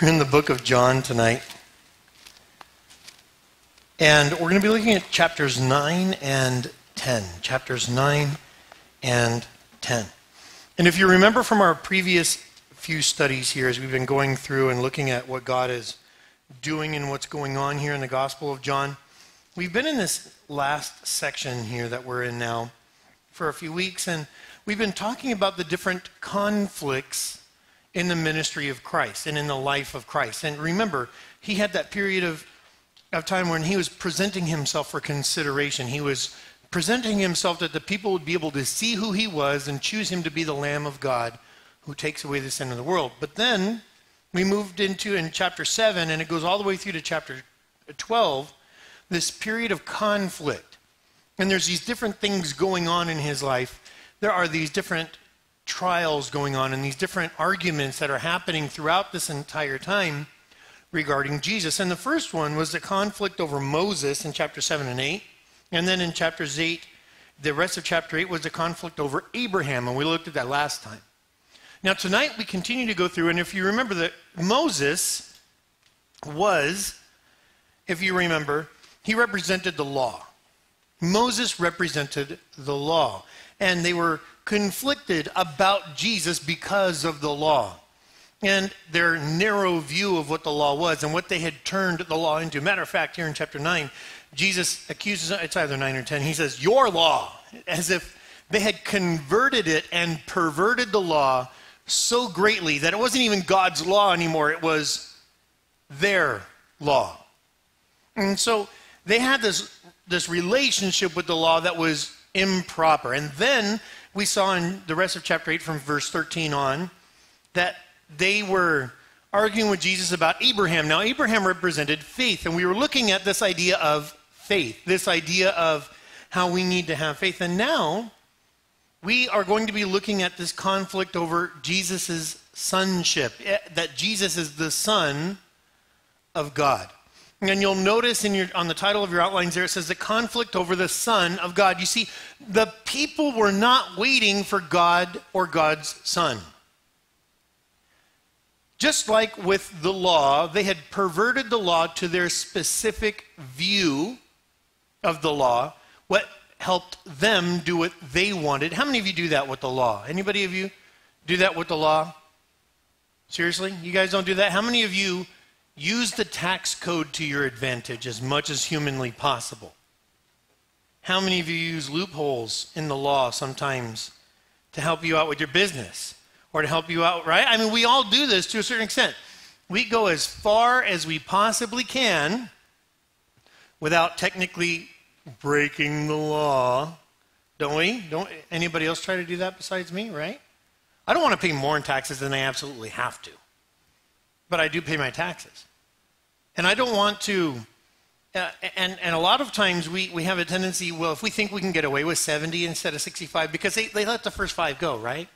We're in the book of John tonight. And we're going to be looking at chapters 9 and 10. Chapters 9 and 10. And if you remember from our previous few studies here, as we've been going through and looking at what God is doing and what's going on here in the Gospel of John, we've been in this last section here that we're in now for a few weeks, and we've been talking about the different conflicts in the ministry of Christ and in the life of Christ. And remember, he had that period of, of time when he was presenting himself for consideration. He was presenting himself that the people would be able to see who he was and choose him to be the Lamb of God who takes away the sin of the world. But then we moved into in chapter 7, and it goes all the way through to chapter 12, this period of conflict. And there's these different things going on in his life. There are these different trials going on and these different arguments that are happening throughout this entire time regarding Jesus. And the first one was the conflict over Moses in chapter 7 and 8. And then in chapters 8, the rest of chapter 8 was the conflict over Abraham, and we looked at that last time. Now, tonight we continue to go through, and if you remember that Moses was, if you remember, he represented the law. Moses represented the law. And they were conflicted about Jesus because of the law and their narrow view of what the law was and what they had turned the law into. Matter of fact, here in chapter 9, Jesus accuses, it's either 9 or 10, he says, Your law, as if they had converted it and perverted the law so greatly that it wasn't even God's law anymore, it was their law. And so they had this, this relationship with the law that was improper. And then we saw in the rest of chapter 8 from verse 13 on that they were arguing with Jesus about Abraham. Now, Abraham represented faith, and we were looking at this idea of faith, this idea of how we need to have faith. And now we are going to be looking at this conflict over Jesus' sonship, eh, that Jesus is the Son of God. And you'll notice in your, on the title of your outlines there, it says the conflict over the Son of God. You see, the people were not waiting for God or God's Son. Just like with the law, they had perverted the law to their specific view of the law, what helped them do what they wanted. How many of you do that with the law? Anybody of you do that with the law? Seriously? You guys don't do that? How many of you use the tax code to your advantage as much as humanly possible. How many of you use loopholes in the law sometimes to help you out with your business or to help you out, right? I mean, we all do this to a certain extent. We go as far as we possibly can without technically breaking the law. Don't we? Don't anybody else try to do that besides me, right? I don't want to pay more in taxes than I absolutely have to. But I do pay my taxes. And I don't want to, uh, and, and a lot of times we, we have a tendency, well, if we think we can get away with 70 instead of 65, because they, they let the first five go, right?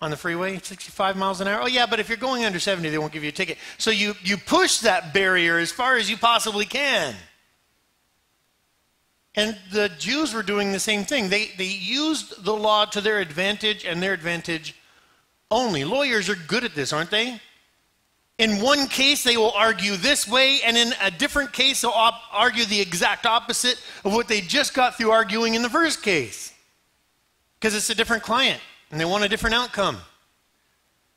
On the freeway, 65 miles an hour. Oh, yeah, but if you're going under 70, they won't give you a ticket. So you, you push that barrier as far as you possibly can. And the Jews were doing the same thing. They, they used the law to their advantage and their advantage only. Lawyers are good at this, aren't they? In one case, they will argue this way, and in a different case, they'll argue the exact opposite of what they just got through arguing in the first case. Because it's a different client, and they want a different outcome.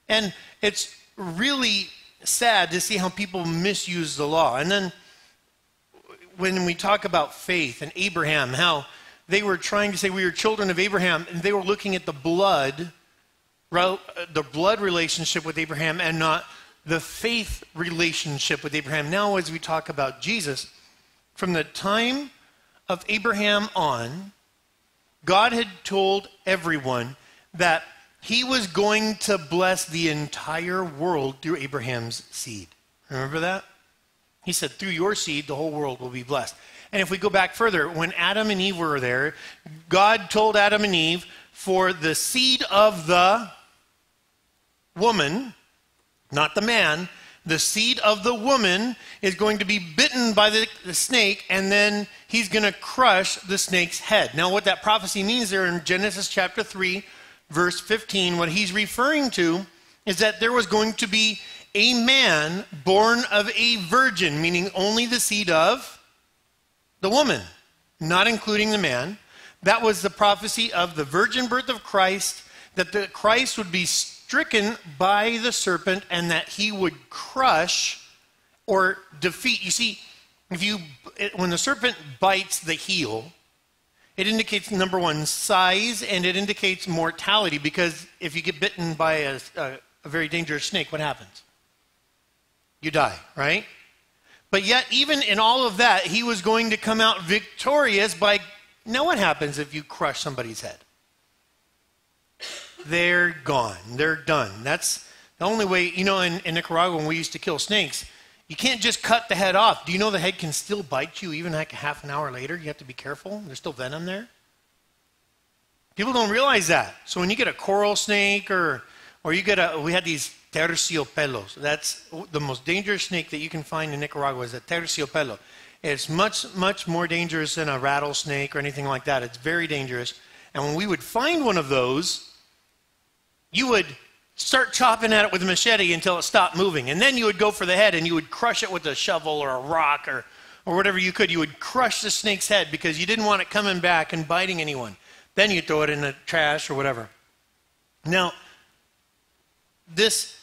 And it's really sad to see how people misuse the law. And then when we talk about faith and Abraham, how they were trying to say we are children of Abraham, and they were looking at the blood, the blood relationship with Abraham, and not the faith relationship with Abraham. Now, as we talk about Jesus, from the time of Abraham on, God had told everyone that he was going to bless the entire world through Abraham's seed. Remember that? He said, through your seed, the whole world will be blessed. And if we go back further, when Adam and Eve were there, God told Adam and Eve, for the seed of the woman, not the man, the seed of the woman is going to be bitten by the, the snake, and then he's going to crush the snake's head. Now, what that prophecy means there in Genesis chapter 3, verse 15, what he's referring to is that there was going to be a man born of a virgin, meaning only the seed of the woman, not including the man. That was the prophecy of the virgin birth of Christ, that the Christ would be stricken by the serpent and that he would crush or defeat. You see, if you when the serpent bites the heel, it indicates number one size and it indicates mortality because if you get bitten by a, a, a very dangerous snake, what happens? You die, right? But yet, even in all of that, he was going to come out victorious by. Now, what happens if you crush somebody's head? They're gone. They're done. That's the only way, you know, in, in Nicaragua, when we used to kill snakes, you can't just cut the head off. Do you know the head can still bite you even like half an hour later? You have to be careful. There's still venom there. People don't realize that. So when you get a coral snake or or you get a we had these terciopelos. That's the most dangerous snake that you can find in Nicaragua is a terciopelo. It's much much more dangerous than a rattlesnake or anything like that. It's very dangerous. And when we would find one of those, you would start chopping at it with a machete until it stopped moving. And then you would go for the head and you would crush it with a shovel or a rock or, or whatever you could. You would crush the snake's head because you didn't want it coming back and biting anyone. Then you throw it in the trash or whatever. Now, this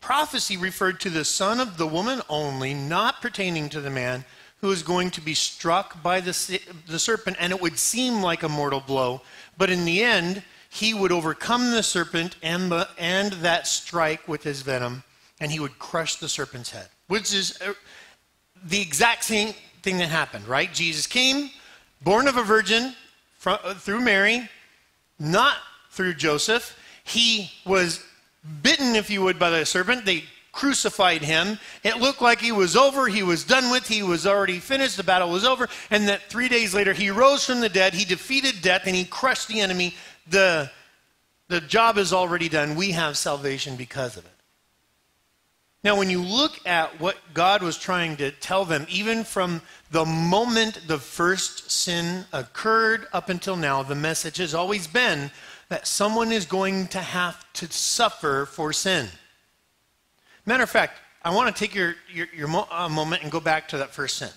prophecy referred to the son of the woman only, not pertaining to the man who is going to be struck by the, the serpent, and it would seem like a mortal blow. But in the end, he would overcome the serpent and, the, and that strike with his venom, and he would crush the serpent's head, which is uh, the exact same thing that happened, right? Jesus came, born of a virgin from, uh, through Mary, not through Joseph. He was bitten, if you would, by the serpent. They crucified him. It looked like he was over, he was done with, he was already finished, the battle was over, and that three days later he rose from the dead, he defeated death, and he crushed the enemy the, the job is already done. We have salvation because of it. Now, when you look at what God was trying to tell them, even from the moment the first sin occurred up until now, the message has always been that someone is going to have to suffer for sin. Matter of fact, I want to take your, your, your mo- uh, moment and go back to that first sin.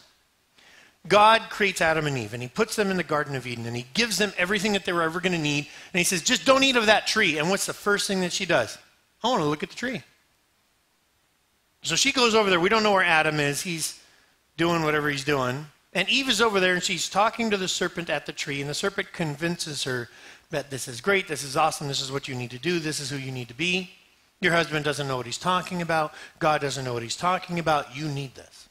God creates Adam and Eve and he puts them in the Garden of Eden and he gives them everything that they were ever going to need. And he says, just don't eat of that tree. And what's the first thing that she does? I want to look at the tree. So she goes over there. We don't know where Adam is. He's doing whatever he's doing. And Eve is over there and she's talking to the serpent at the tree. And the serpent convinces her that this is great, this is awesome, this is what you need to do, this is who you need to be. Your husband doesn't know what he's talking about. God doesn't know what he's talking about. You need this.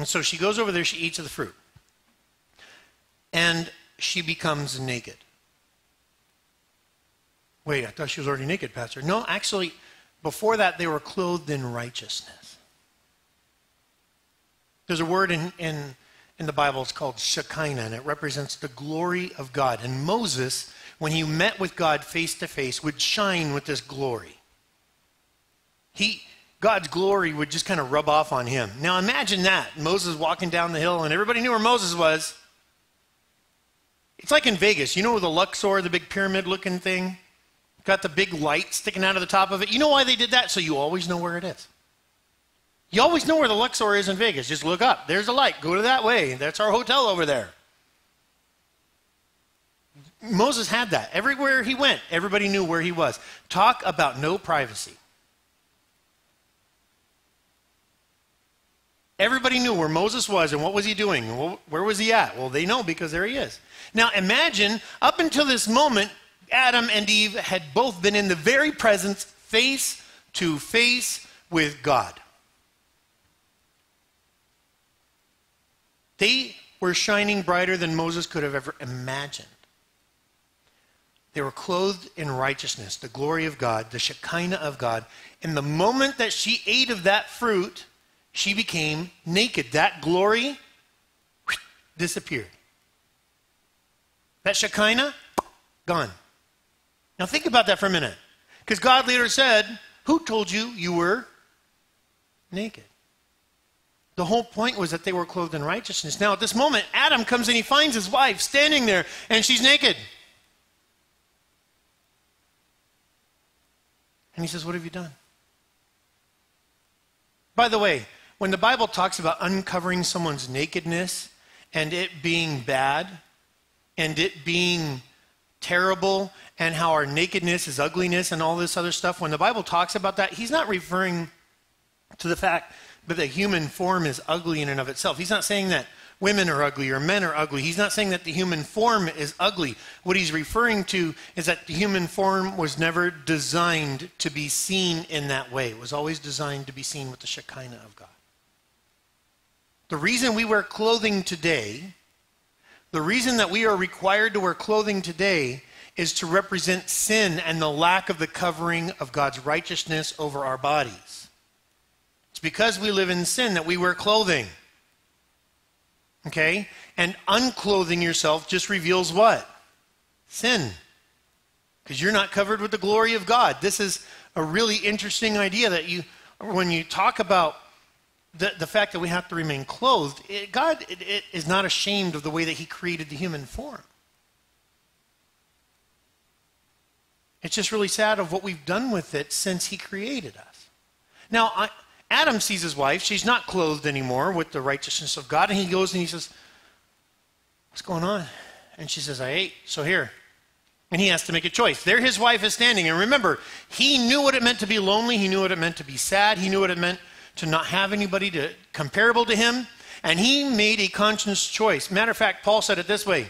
And so she goes over there, she eats of the fruit. And she becomes naked. Wait, I thought she was already naked, Pastor. No, actually, before that, they were clothed in righteousness. There's a word in, in, in the Bible, it's called Shekinah, and it represents the glory of God. And Moses, when he met with God face to face, would shine with this glory. He, God's glory would just kind of rub off on him. Now imagine that. Moses walking down the hill and everybody knew where Moses was. It's like in Vegas. You know the Luxor, the big pyramid looking thing? Got the big light sticking out of the top of it. You know why they did that? So you always know where it is. You always know where the Luxor is in Vegas. Just look up. There's a light. Go to that way. That's our hotel over there. Moses had that. Everywhere he went, everybody knew where he was. Talk about no privacy. Everybody knew where Moses was and what was he doing? Where was he at? Well, they know because there he is. Now imagine, up until this moment, Adam and Eve had both been in the very presence, face to face with God. They were shining brighter than Moses could have ever imagined. They were clothed in righteousness, the glory of God, the Shekinah of God. And the moment that she ate of that fruit, she became naked. That glory disappeared. That Shekinah, gone. Now think about that for a minute. Because God later said, Who told you you were naked? The whole point was that they were clothed in righteousness. Now, at this moment, Adam comes and he finds his wife standing there, and she's naked. And he says, What have you done? By the way, when the Bible talks about uncovering someone's nakedness and it being bad and it being terrible and how our nakedness is ugliness and all this other stuff, when the Bible talks about that, he's not referring to the fact that the human form is ugly in and of itself. He's not saying that women are ugly or men are ugly. He's not saying that the human form is ugly. What he's referring to is that the human form was never designed to be seen in that way. It was always designed to be seen with the Shekinah of God. The reason we wear clothing today, the reason that we are required to wear clothing today is to represent sin and the lack of the covering of God's righteousness over our bodies. It's because we live in sin that we wear clothing. Okay? And unclothing yourself just reveals what? Sin. Because you're not covered with the glory of God. This is a really interesting idea that you, when you talk about the, the fact that we have to remain clothed, it, God it, it is not ashamed of the way that He created the human form. It's just really sad of what we've done with it since He created us. Now, I, Adam sees his wife. She's not clothed anymore with the righteousness of God. And he goes and he says, What's going on? And she says, I ate, so here. And he has to make a choice. There his wife is standing. And remember, he knew what it meant to be lonely. He knew what it meant to be sad. He knew what it meant to not have anybody to, comparable to him. And he made a conscious choice. Matter of fact, Paul said it this way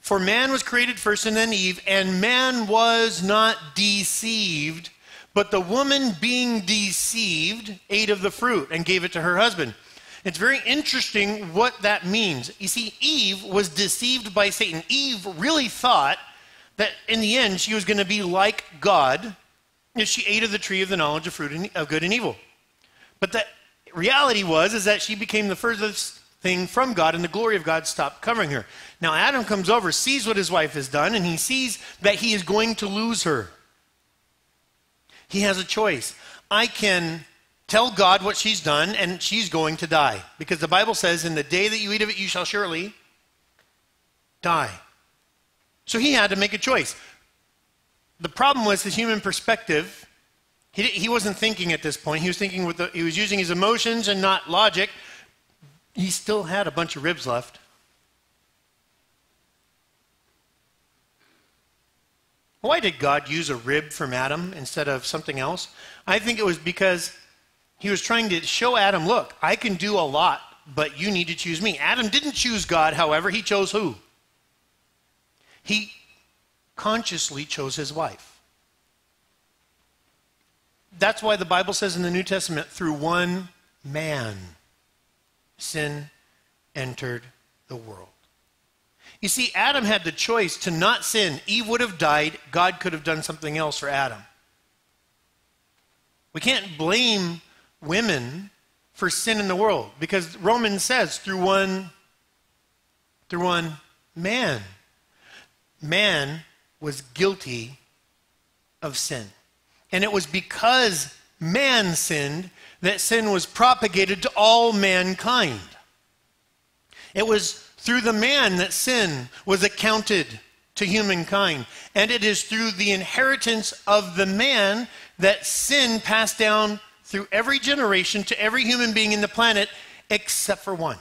For man was created first and then Eve, and man was not deceived but the woman, being deceived, ate of the fruit and gave it to her husband. It's very interesting what that means. You see, Eve was deceived by Satan. Eve really thought that in the end she was going to be like God if she ate of the tree of the knowledge of fruit of good and evil. But the reality was is that she became the furthest thing from God, and the glory of God stopped covering her. Now Adam comes over, sees what his wife has done, and he sees that he is going to lose her. He has a choice. I can tell God what she's done, and she's going to die. Because the Bible says, In the day that you eat of it, you shall surely die. So he had to make a choice. The problem was his human perspective. He, he wasn't thinking at this point. He was thinking with the, he was using his emotions and not logic. He still had a bunch of ribs left. Why did God use a rib from Adam instead of something else? I think it was because he was trying to show Adam, look, I can do a lot, but you need to choose me. Adam didn't choose God, however, he chose who? He consciously chose his wife. That's why the Bible says in the New Testament, through one man, sin entered the world. You see, Adam had the choice to not sin. Eve would have died. God could have done something else for Adam. We can't blame women for sin in the world because Romans says through one through one man man was guilty of sin. And it was because man sinned that sin was propagated to all mankind. It was through the man that sin was accounted to humankind. And it is through the inheritance of the man that sin passed down through every generation to every human being in the planet except for one.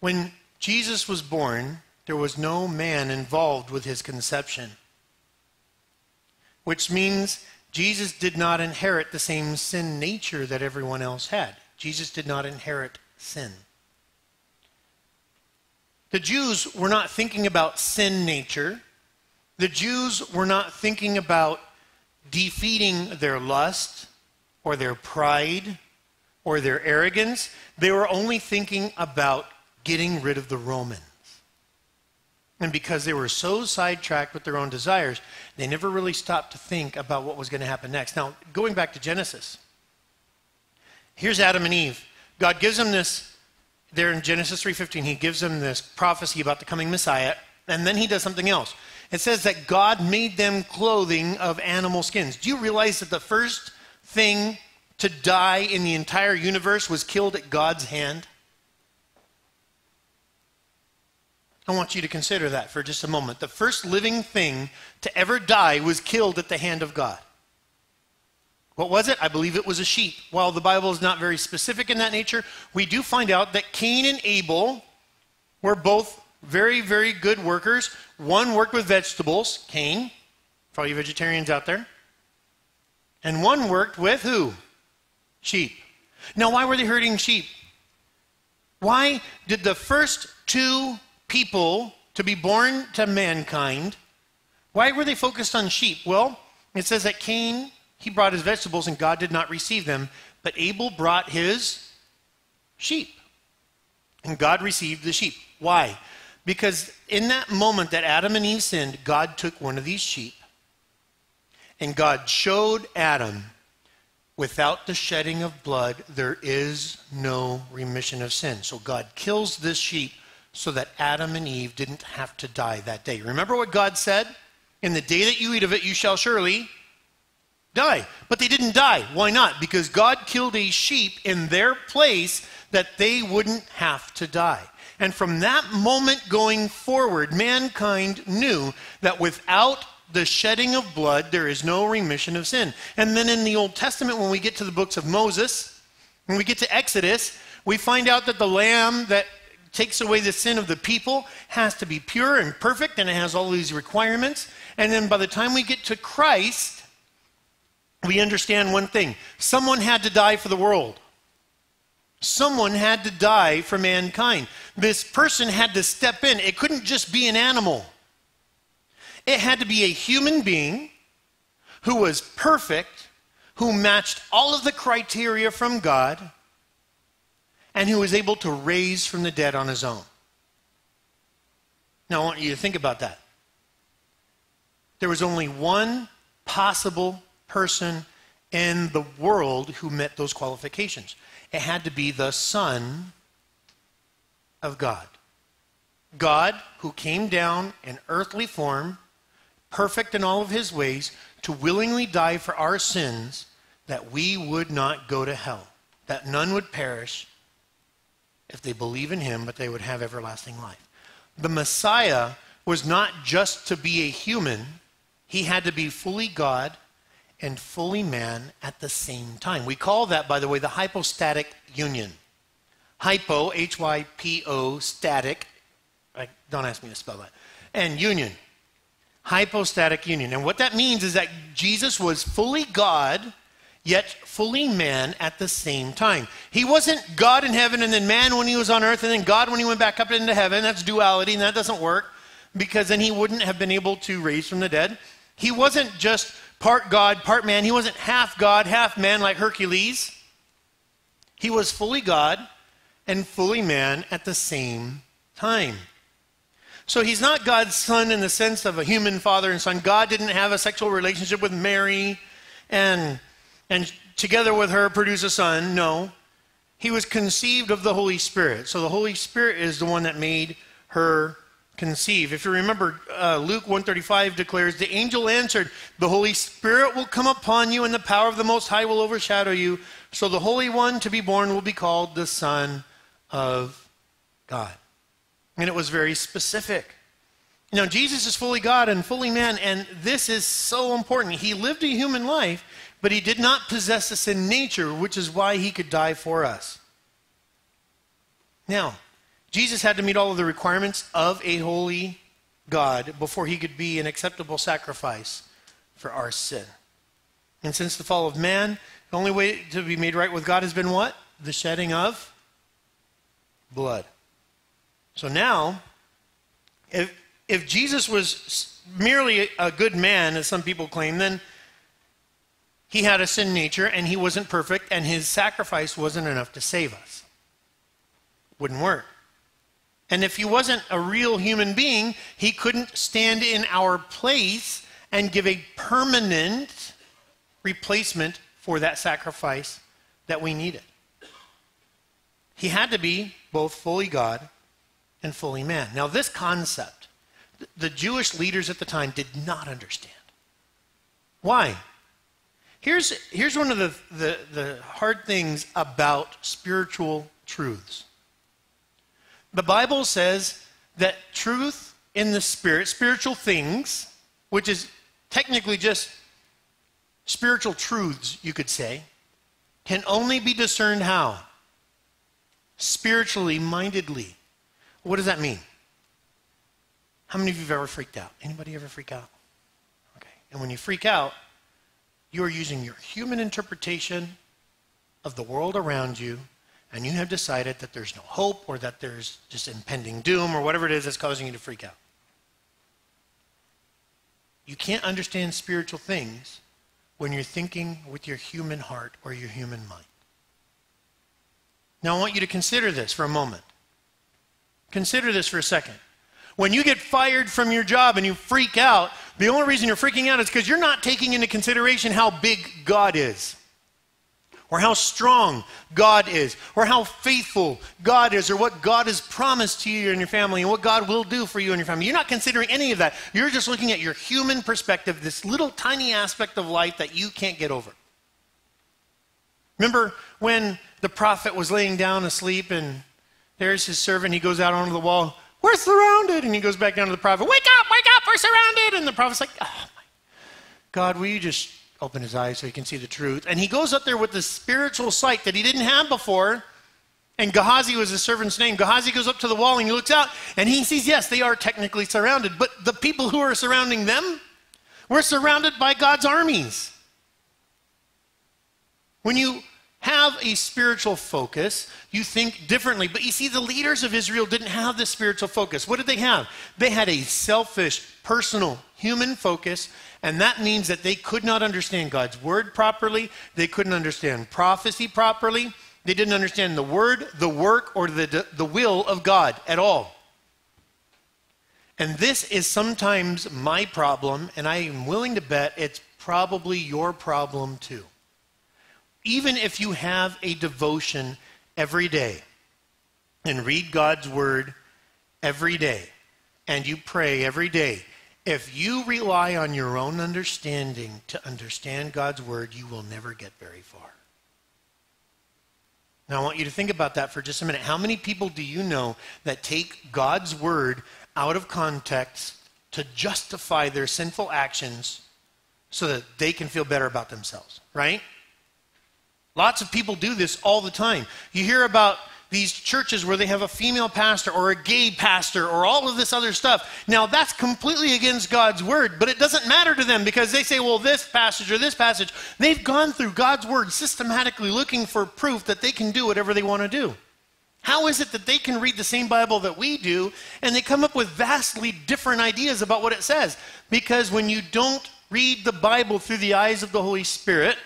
When Jesus was born, there was no man involved with his conception, which means Jesus did not inherit the same sin nature that everyone else had. Jesus did not inherit sin. The Jews were not thinking about sin nature. The Jews were not thinking about defeating their lust or their pride or their arrogance. They were only thinking about getting rid of the Romans. And because they were so sidetracked with their own desires, they never really stopped to think about what was going to happen next. Now, going back to Genesis, Here's Adam and Eve. God gives them this there in Genesis 3:15. He gives them this prophecy about the coming Messiah, and then he does something else. It says that God made them clothing of animal skins. Do you realize that the first thing to die in the entire universe was killed at God's hand? I want you to consider that for just a moment. The first living thing to ever die was killed at the hand of God. What was it? I believe it was a sheep. While the Bible is not very specific in that nature, we do find out that Cain and Abel were both very, very good workers. One worked with vegetables, Cain, for all you vegetarians out there. And one worked with who? Sheep. Now, why were they herding sheep? Why did the first two people to be born to mankind, why were they focused on sheep? Well, it says that Cain, he brought his vegetables and God did not receive them, but Abel brought his sheep. And God received the sheep. Why? Because in that moment that Adam and Eve sinned, God took one of these sheep and God showed Adam without the shedding of blood, there is no remission of sin. So God kills this sheep so that Adam and Eve didn't have to die that day. Remember what God said? In the day that you eat of it, you shall surely die. But they didn't die. Why not? Because God killed a sheep in their place that they wouldn't have to die. And from that moment going forward, mankind knew that without the shedding of blood, there is no remission of sin. And then in the Old Testament, when we get to the books of Moses, when we get to Exodus, we find out that the lamb that takes away the sin of the people has to be pure and perfect, and it has all these requirements. And then by the time we get to Christ, we understand one thing someone had to die for the world. Someone had to die for mankind. This person had to step in. It couldn't just be an animal, it had to be a human being who was perfect, who matched all of the criteria from God, and who was able to raise from the dead on his own. Now, I want you to think about that. There was only one possible person in the world who met those qualifications. It had to be the Son of God. God, who came down in earthly form, perfect in all of his ways, to willingly die for our sins, that we would not go to hell, that none would perish if they believe in him, but they would have everlasting life. The Messiah was not just to be a human, he had to be fully God and fully man at the same time. We call that, by the way, the hypostatic union. Hypo, H Y P O, static. don't ask me to spell that. And union. Hypostatic union. And what that means is that Jesus was fully God, yet fully man at the same time. He wasn't God in heaven and then man when he was on earth and then God when he went back up into heaven. That's duality, and that doesn't work because then he wouldn't have been able to raise from the dead. He wasn't just part God, part man. He wasn't half God, half man like Hercules. He was fully God and fully man at the same time. So he's not God's son in the sense of a human father and son. God didn't have a sexual relationship with Mary and, and together with her produce a son. No. He was conceived of the Holy Spirit. So the Holy Spirit is the one that made her conceive. If you remember, uh, Luke 135 declares, The angel answered, The Holy Spirit will come upon you, and the power of the Most High will overshadow you. So the Holy One to be born will be called the Son of God. And it was very specific. Now, Jesus is fully God and fully man, and this is so important. He lived a human life, but he did not possess a sin nature, which is why he could die for us. Now, Jesus had to meet all of the requirements of a holy God before he could be an acceptable sacrifice for our sin. And since the fall of man, the only way to be made right with God has been what? The shedding of blood. So now, if, if Jesus was merely a good man, as some people claim, then he had a sin nature and he wasn't perfect and his sacrifice wasn't enough to save us. Wouldn't work. And if he wasn't a real human being, he couldn't stand in our place and give a permanent replacement for that sacrifice that we needed. He had to be both fully God and fully man. Now, this concept, the Jewish leaders at the time did not understand. Why? Here's, here's one of the, the, the hard things about spiritual truths the Bible says that truth in the spirit, spiritual things, which is technically just spiritual truths, you could say, can only be discerned how? Spiritually mindedly. What does that mean? How many of you have ever freaked out? Anybody ever freak out? Okay. And when you freak out, you are using your human interpretation of the world around you, and you have decided that there's no hope or that there's just impending doom or whatever it is that's causing you to freak out. You can't understand spiritual things when you're thinking with your human heart or your human mind. Now, I want you to consider this for a moment. Consider this for a second. When you get fired from your job and you freak out, the only reason you're freaking out is because you're not taking into consideration how big God is or how strong God is, or how faithful God is, or what God has promised to you and your family, and what God will do for you and your family. You're not considering any of that. You're just looking at your human perspective, this little tiny aspect of life that you can't get over. Remember when the prophet was laying down asleep, and there's his servant, he goes out onto the wall, We're surrounded. And he goes back down to the prophet, Wake up, wake up, surrounded. And the prophet's like, Oh my God, will you just open his eyes so he can see the truth. And he goes up there with this spiritual sight that he didn't have before. And Gehazi was his servant's name. Gehazi goes up to the wall and he looks out and he sees, yes, they are technically surrounded, but the people who are surrounding them were surrounded by God's armies. When you have a spiritual focus, you think differently. But you see, the leaders of Israel didn't have this spiritual focus. What did they have? They had a selfish, personal, human focus, and that means that they could not understand God's word properly. They couldn't understand prophecy properly. They didn't understand the word, the work, or the, the will of God at all. And this is sometimes my problem, and I am willing to bet it's probably your problem too. Even if you have a devotion every day and read God's word every day, and you pray every day, if you rely on your own understanding to understand God's word, you will never get very far. Now, I want you to think about that for just a minute. How many people do you know that take God's word out of context to justify their sinful actions so that they can feel better about themselves, right? Lots of people do this all the time. You hear about these churches where they have a female pastor or a gay pastor or all of this other stuff. Now, that's completely against God's word, but it doesn't matter to them because they say, well, this passage or this passage, they've gone through God's word systematically looking for proof that they can do whatever they want to do. How is it that they can read the same Bible that we do and they come up with vastly different ideas about what it says? Because when you don't read the Bible through the eyes of the Holy Spirit,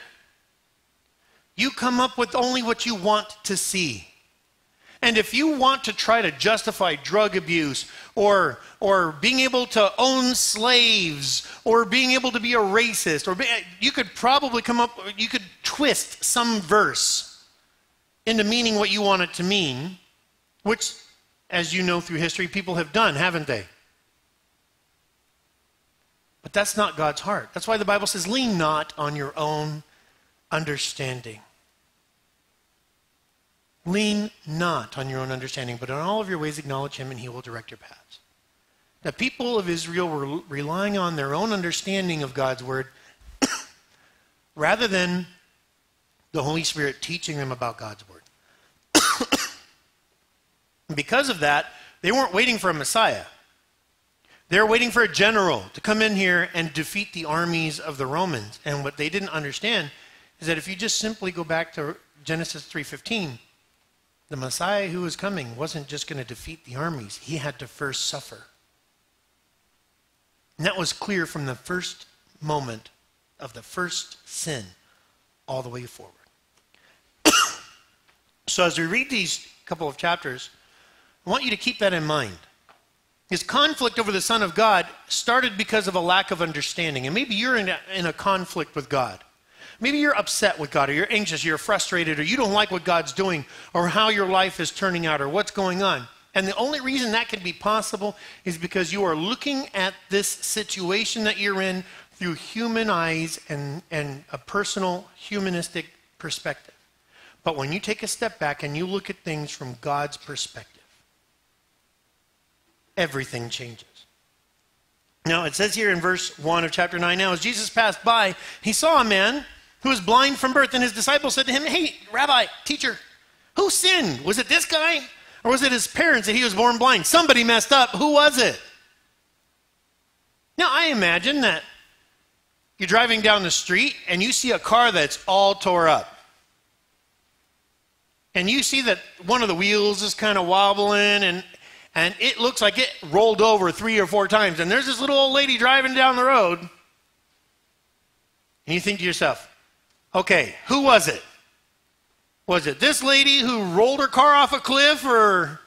you come up with only what you want to see. And if you want to try to justify drug abuse or, or being able to own slaves or being able to be a racist, or be, you could probably come up, you could twist some verse into meaning what you want it to mean, which, as you know through history, people have done, haven't they? But that's not God's heart. That's why the Bible says, lean not on your own understanding. Lean not on your own understanding, but in all of your ways acknowledge him, and he will direct your paths. The people of Israel were relying on their own understanding of God's word rather than the Holy Spirit teaching them about God's word. because of that, they weren't waiting for a Messiah. They were waiting for a general to come in here and defeat the armies of the Romans. And what they didn't understand is that if you just simply go back to Genesis 3:15, the Messiah who was coming wasn't just going to defeat the armies, he had to first suffer. And that was clear from the first moment of the first sin all the way forward. so, as we read these couple of chapters, I want you to keep that in mind. His conflict over the Son of God started because of a lack of understanding. And maybe you're in a, in a conflict with God. Maybe you're upset with God, or you're anxious, or you're frustrated, or you don't like what God's doing, or how your life is turning out, or what's going on. And the only reason that can be possible is because you are looking at this situation that you're in through human eyes and, and a personal humanistic perspective. But when you take a step back and you look at things from God's perspective, everything changes. Now, it says here in verse 1 of chapter 9 now, as Jesus passed by, he saw a man who was blind from birth, and his disciples said to him, Hey, Rabbi, teacher, who sinned? Was it this guy? Or was it his parents that he was born blind? Somebody messed up. Who was it? Now, I imagine that you're driving down the street and you see a car that's all tore up. And you see that one of the wheels is kind of wobbling and, and it looks like it rolled over three or four times. And there's this little old lady driving down the road. And you think to yourself, okay, who was it? Was it this lady who rolled her car off a cliff or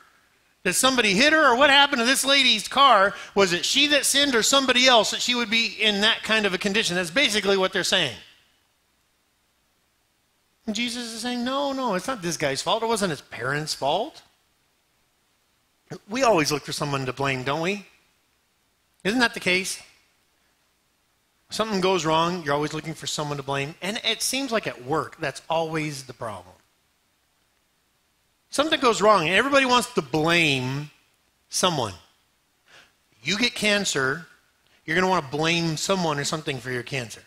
did somebody hit her or what happened to this lady's car? Was it she that sinned or somebody else that she would be in that kind of a condition? That's basically what they're saying. And Jesus is saying, no, no, it's not this guy's fault. It wasn't his parents' fault. We always look for someone to blame, don't we? Isn't that the case? Something goes wrong, you're always looking for someone to blame. And it seems like at work, that's always the problem. Something goes wrong, and everybody wants to blame someone. You get cancer, you're going to want to blame someone or something for your cancer.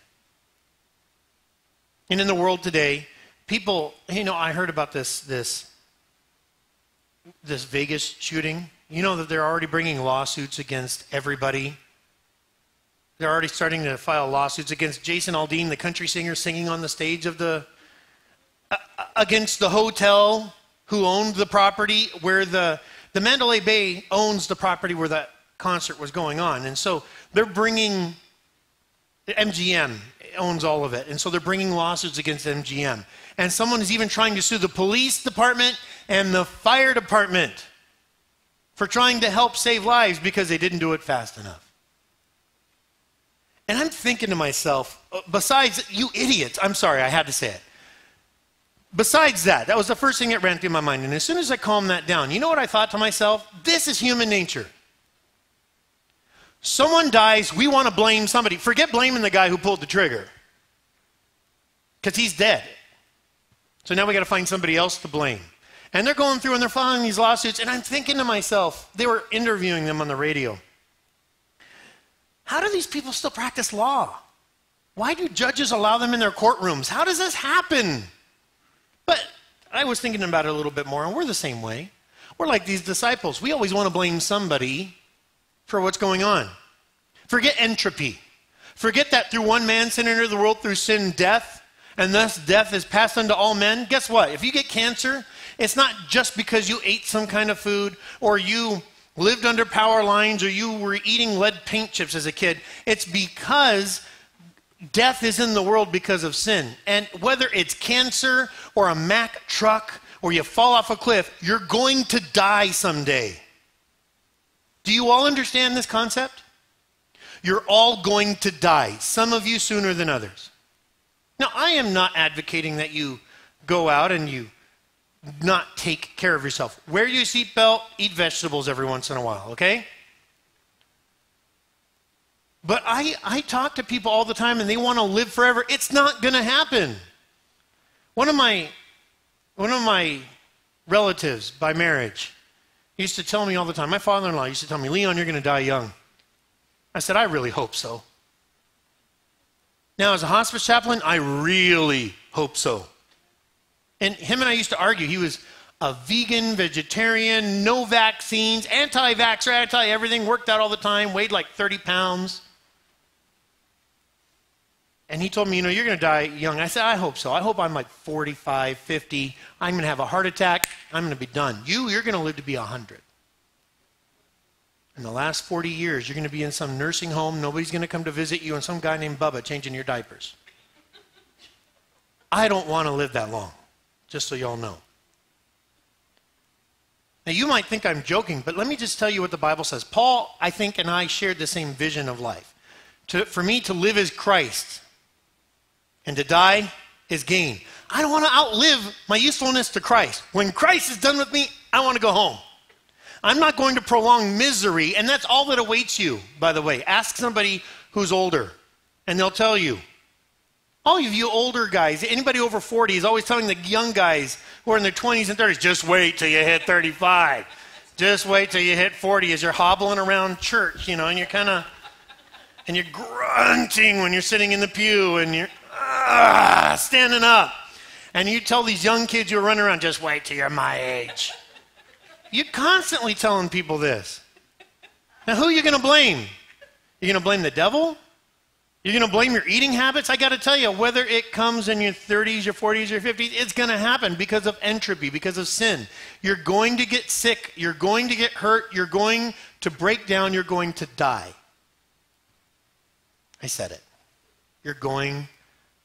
And in the world today, people, you know, I heard about this this this Vegas shooting. You know that they're already bringing lawsuits against everybody. They're already starting to file lawsuits against Jason Aldean, the country singer singing on the stage of the uh, against the hotel who owned the property where the the Mandalay Bay owns the property where that concert was going on. And so they're bringing MGM owns all of it. And so they're bringing lawsuits against MGM. And someone is even trying to sue the police department and the fire department for trying to help save lives because they didn't do it fast enough. And I'm thinking to myself, uh, besides, you idiots, I'm sorry, I had to say it. Besides that, that was the first thing that ran through my mind. And as soon as I calmed that down, you know what I thought to myself? This is human nature. Someone dies, we want to blame somebody. Forget blaming the guy who pulled the trigger because he's dead. So now we got to find somebody else to blame. And they're going through and they're filing these lawsuits, and I'm thinking to myself, they were interviewing them on the radio. How do these people still practice law? Why do judges allow them in their courtrooms? How does this happen? But I was thinking about it a little bit more, and we're the same way. We're like these disciples. We always want to blame somebody for what's going on. Forget entropy. Forget that through one man sin entered the world through sin death, and thus death is passed unto all men. Guess what? If you get cancer, it's not just because you ate some kind of food or you lived under power lines or you were eating lead paint chips as a kid. It's because death is in the world because of sin. And whether it's cancer or a Mack truck or you fall off a cliff, you're going to die someday. Do you all understand this concept? You're all going to die, some of you sooner than others. Now, I am not advocating that you go out and you not take care of yourself. Wear your seatbelt, eat vegetables every once in a while, okay? But I, I talk to people all the time and they want to live forever. It's not going to happen. One of my one of my relatives by marriage used to tell me all the time, my father in law used to tell me, Leon, you're going to die young. I said, I really hope so. Now, as a hospice chaplain, I really hope so. And him and I used to argue. He was a vegan, vegetarian, no vaccines, anti vaxxer, anti everything, worked out all the time, weighed like 30 pounds. And he told me, you know, you're going to die young. I said, I hope so. I hope I'm like 45, 50. I'm going to have a heart attack. I'm going to be done. You, you're going to live to be 100. In the last 40 years, you're going to be in some nursing home. Nobody's going to come to visit you, and some guy named Bubba changing your diapers. I don't want to live that long, just so y'all know. Now, you might think I'm joking, but let me just tell you what the Bible says. Paul, I think, and I shared the same vision of life. To, for me to live is Christ, and to die is gain. I don't want to outlive my usefulness to Christ. When Christ is done with me, I want to go home. I'm not going to prolong misery, and that's all that awaits you, by the way. Ask somebody who's older, and they'll tell you. All of you older guys, anybody over 40 is always telling the young guys who are in their 20s and 30s, just wait till you hit 35. Just wait till you hit 40 as you're hobbling around church, you know, and you're kind of and you're grunting when you're sitting in the pew and you're ah, standing up. And you tell these young kids who are running around, just wait till you're my age. You're constantly telling people this. Now, who are you going to blame? You're going to blame the devil? You're going to blame your eating habits? I got to tell you, whether it comes in your 30s, your 40s, your 50s, it's going to happen because of entropy, because of sin. You're going to get sick. You're going to get hurt. You're going to break down. You're going to die. I said it. You're going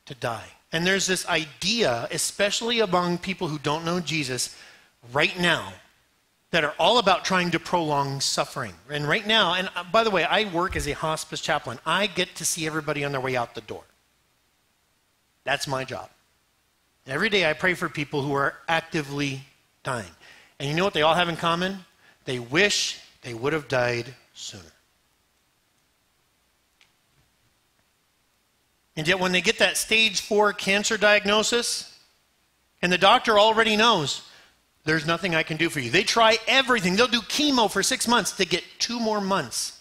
to die. And there's this idea, especially among people who don't know Jesus right now, that are all about trying to prolong suffering. And right now, and uh, by the way, I work as a hospice chaplain. I get to see everybody on their way out the door. That's my job. Every day I pray for people who are actively dying. And you know what they all have in common? They wish they would have died sooner. And yet, when they get that stage four cancer diagnosis, and the doctor already knows there's nothing I can do for you, they try everything. They'll do chemo for six months to get two more months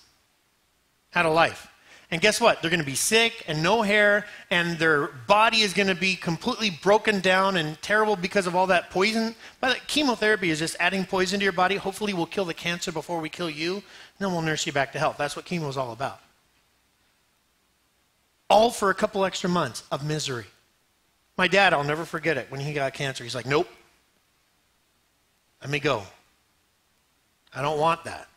out of life. And guess what? They're going to be sick and no hair, and their body is going to be completely broken down and terrible because of all that poison. But chemotherapy is just adding poison to your body. Hopefully, we'll kill the cancer before we kill you, and then we'll nurse you back to health. That's what chemo is all about all for a couple extra months of misery. My dad, I'll never forget it, when he got cancer, he's like, Nope, let me go. I don't want that.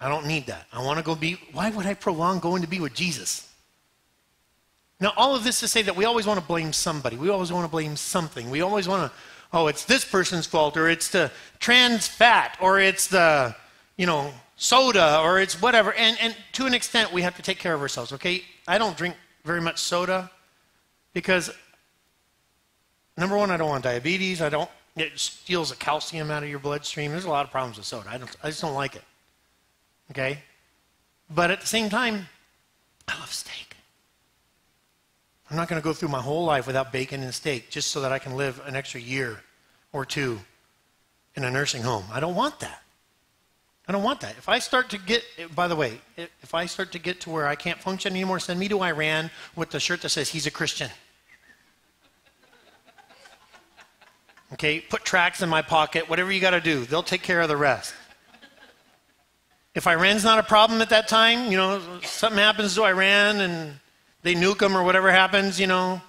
I don't need that. I want to go be, why would I prolong going to be with Jesus? Now, all of this to say that we always want to blame somebody. We always want to blame something. We always want to, oh, it's this person's fault, or it's the trans fat, or it's the, you know, soda, or it's whatever. And, and to an extent, we have to take care of ourselves, okay? I don't drink very much soda because, number one, I don't want diabetes. I don't, it steals the calcium out of your bloodstream. There's a lot of problems with soda. I, don't, I just don't like it. Okay? But at the same time, I love steak. I'm not going to go through my whole life without bacon and steak just so that I can live an extra year or two in a nursing home. I don't want that. I don't want that. If I start to get, by the way, if I start to get to where I can't function anymore, send me to Iran with the shirt that says he's a Christian. Okay, put tracks in my pocket, whatever you got to do. They'll take care of the rest. If Iran's not a problem at that time, you know, something happens to Iran and they nuke them or whatever happens, you know,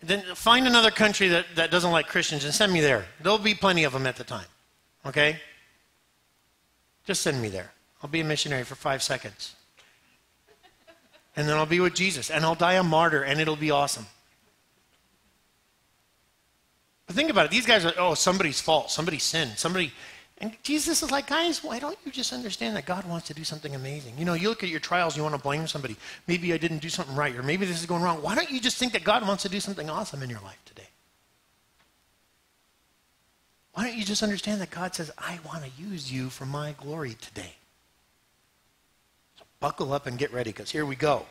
then find another country that, that doesn't like Christians and send me there. There'll be plenty of them at the time. Okay? Just send me there. I'll be a missionary for five seconds. And then I'll be with Jesus. And I'll die a martyr, and it'll be awesome. But think about it. These guys are, oh, somebody's fault. Somebody sinned. Somebody. And Jesus is like, guys, why don't you just understand that God wants to do something amazing? You know, you look at your trials, you want to blame somebody. Maybe I didn't do something right, or maybe this is going wrong. Why don't you just think that God wants to do something awesome in your life today? Why don't you just understand that God says, I want to use you for my glory today? So buckle up and get ready because here we go.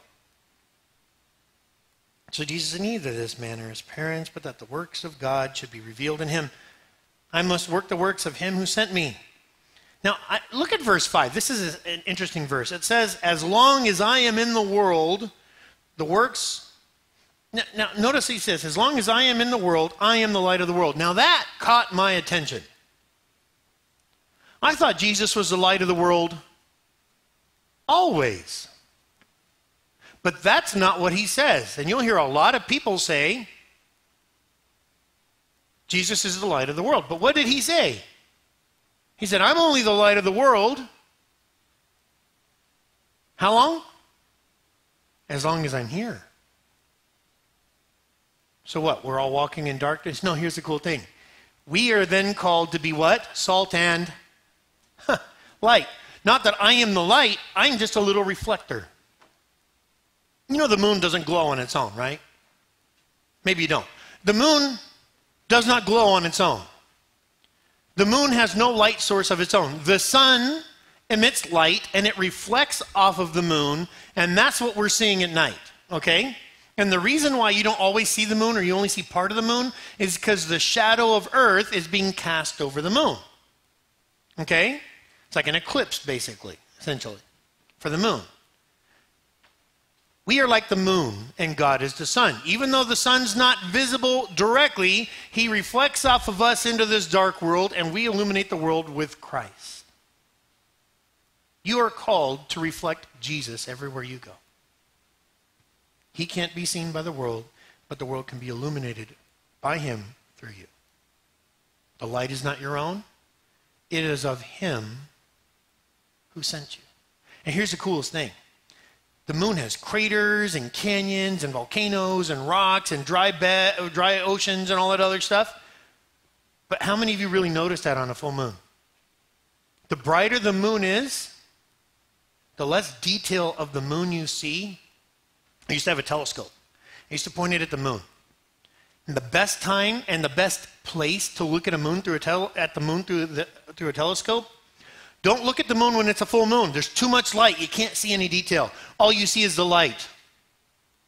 So Jesus neither this man or his parents, but that the works of God should be revealed in him. I must work the works of him who sent me. Now, I, look at verse 5. This is an interesting verse. It says, As long as I am in the world, the works now, now, notice he says, As long as I am in the world, I am the light of the world. Now, that caught my attention. I thought Jesus was the light of the world always. But that's not what he says. And you'll hear a lot of people say, Jesus is the light of the world. But what did he say? He said, I'm only the light of the world. How long? As long as I'm here. So what? We're all walking in darkness? No, here's the cool thing. We are then called to be what? Salt and huh, light. Not that I am the light, I'm just a little reflector. You know the moon doesn't glow on its own, right? Maybe you don't. The moon does not glow on its own. The moon has no light source of its own. The sun emits light and it reflects off of the moon, and that's what we're seeing at night, okay? And the reason why you don't always see the moon or you only see part of the moon is because the shadow of Earth is being cast over the moon. Okay? It's like an eclipse, basically, essentially, for the moon. We are like the moon, and God is the sun. Even though the sun's not visible directly, he reflects off of us into this dark world, and we illuminate the world with Christ. You are called to reflect Jesus everywhere you go. He can't be seen by the world, but the world can be illuminated by him through you. The light is not your own, it is of him who sent you. And here's the coolest thing the moon has craters and canyons and volcanoes and rocks and dry, bed, dry oceans and all that other stuff. But how many of you really notice that on a full moon? The brighter the moon is, the less detail of the moon you see. I used to have a telescope. I used to point it at the moon. And the best time and the best place to look at a moon through a tel- at the moon through, the, through a telescope don't look at the moon when it's a full moon. There's too much light. You can't see any detail. All you see is the light.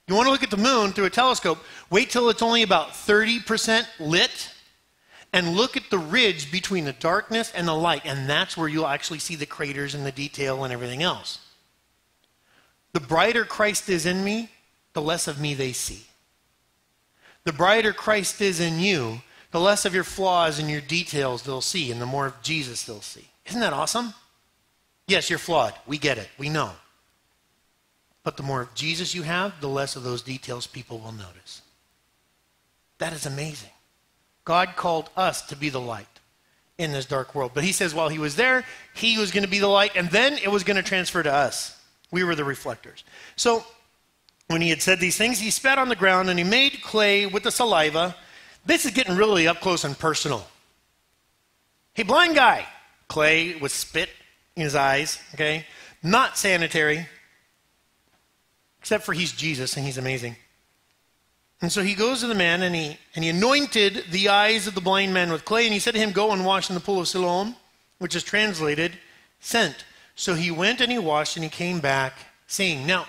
You want to look at the moon through a telescope, wait till it's only about 30% lit and look at the ridge between the darkness and the light, and that's where you'll actually see the craters and the detail and everything else. The brighter Christ is in me, the less of me they see. The brighter Christ is in you, the less of your flaws and your details they'll see, and the more of Jesus they'll see. Isn't that awesome? Yes, you're flawed. We get it. We know. But the more of Jesus you have, the less of those details people will notice. That is amazing. God called us to be the light in this dark world. But he says while he was there, he was going to be the light, and then it was going to transfer to us. We were the reflectors. So when he had said these things, he spat on the ground and he made clay with the saliva. This is getting really up close and personal. Hey, blind guy, clay with spit in his eyes, okay? Not sanitary, except for he's Jesus and he's amazing. And so he goes to the man and he, and he anointed the eyes of the blind man with clay and he said to him, Go and wash in the pool of Siloam, which is translated sent. So he went and he washed and he came back seeing. Now,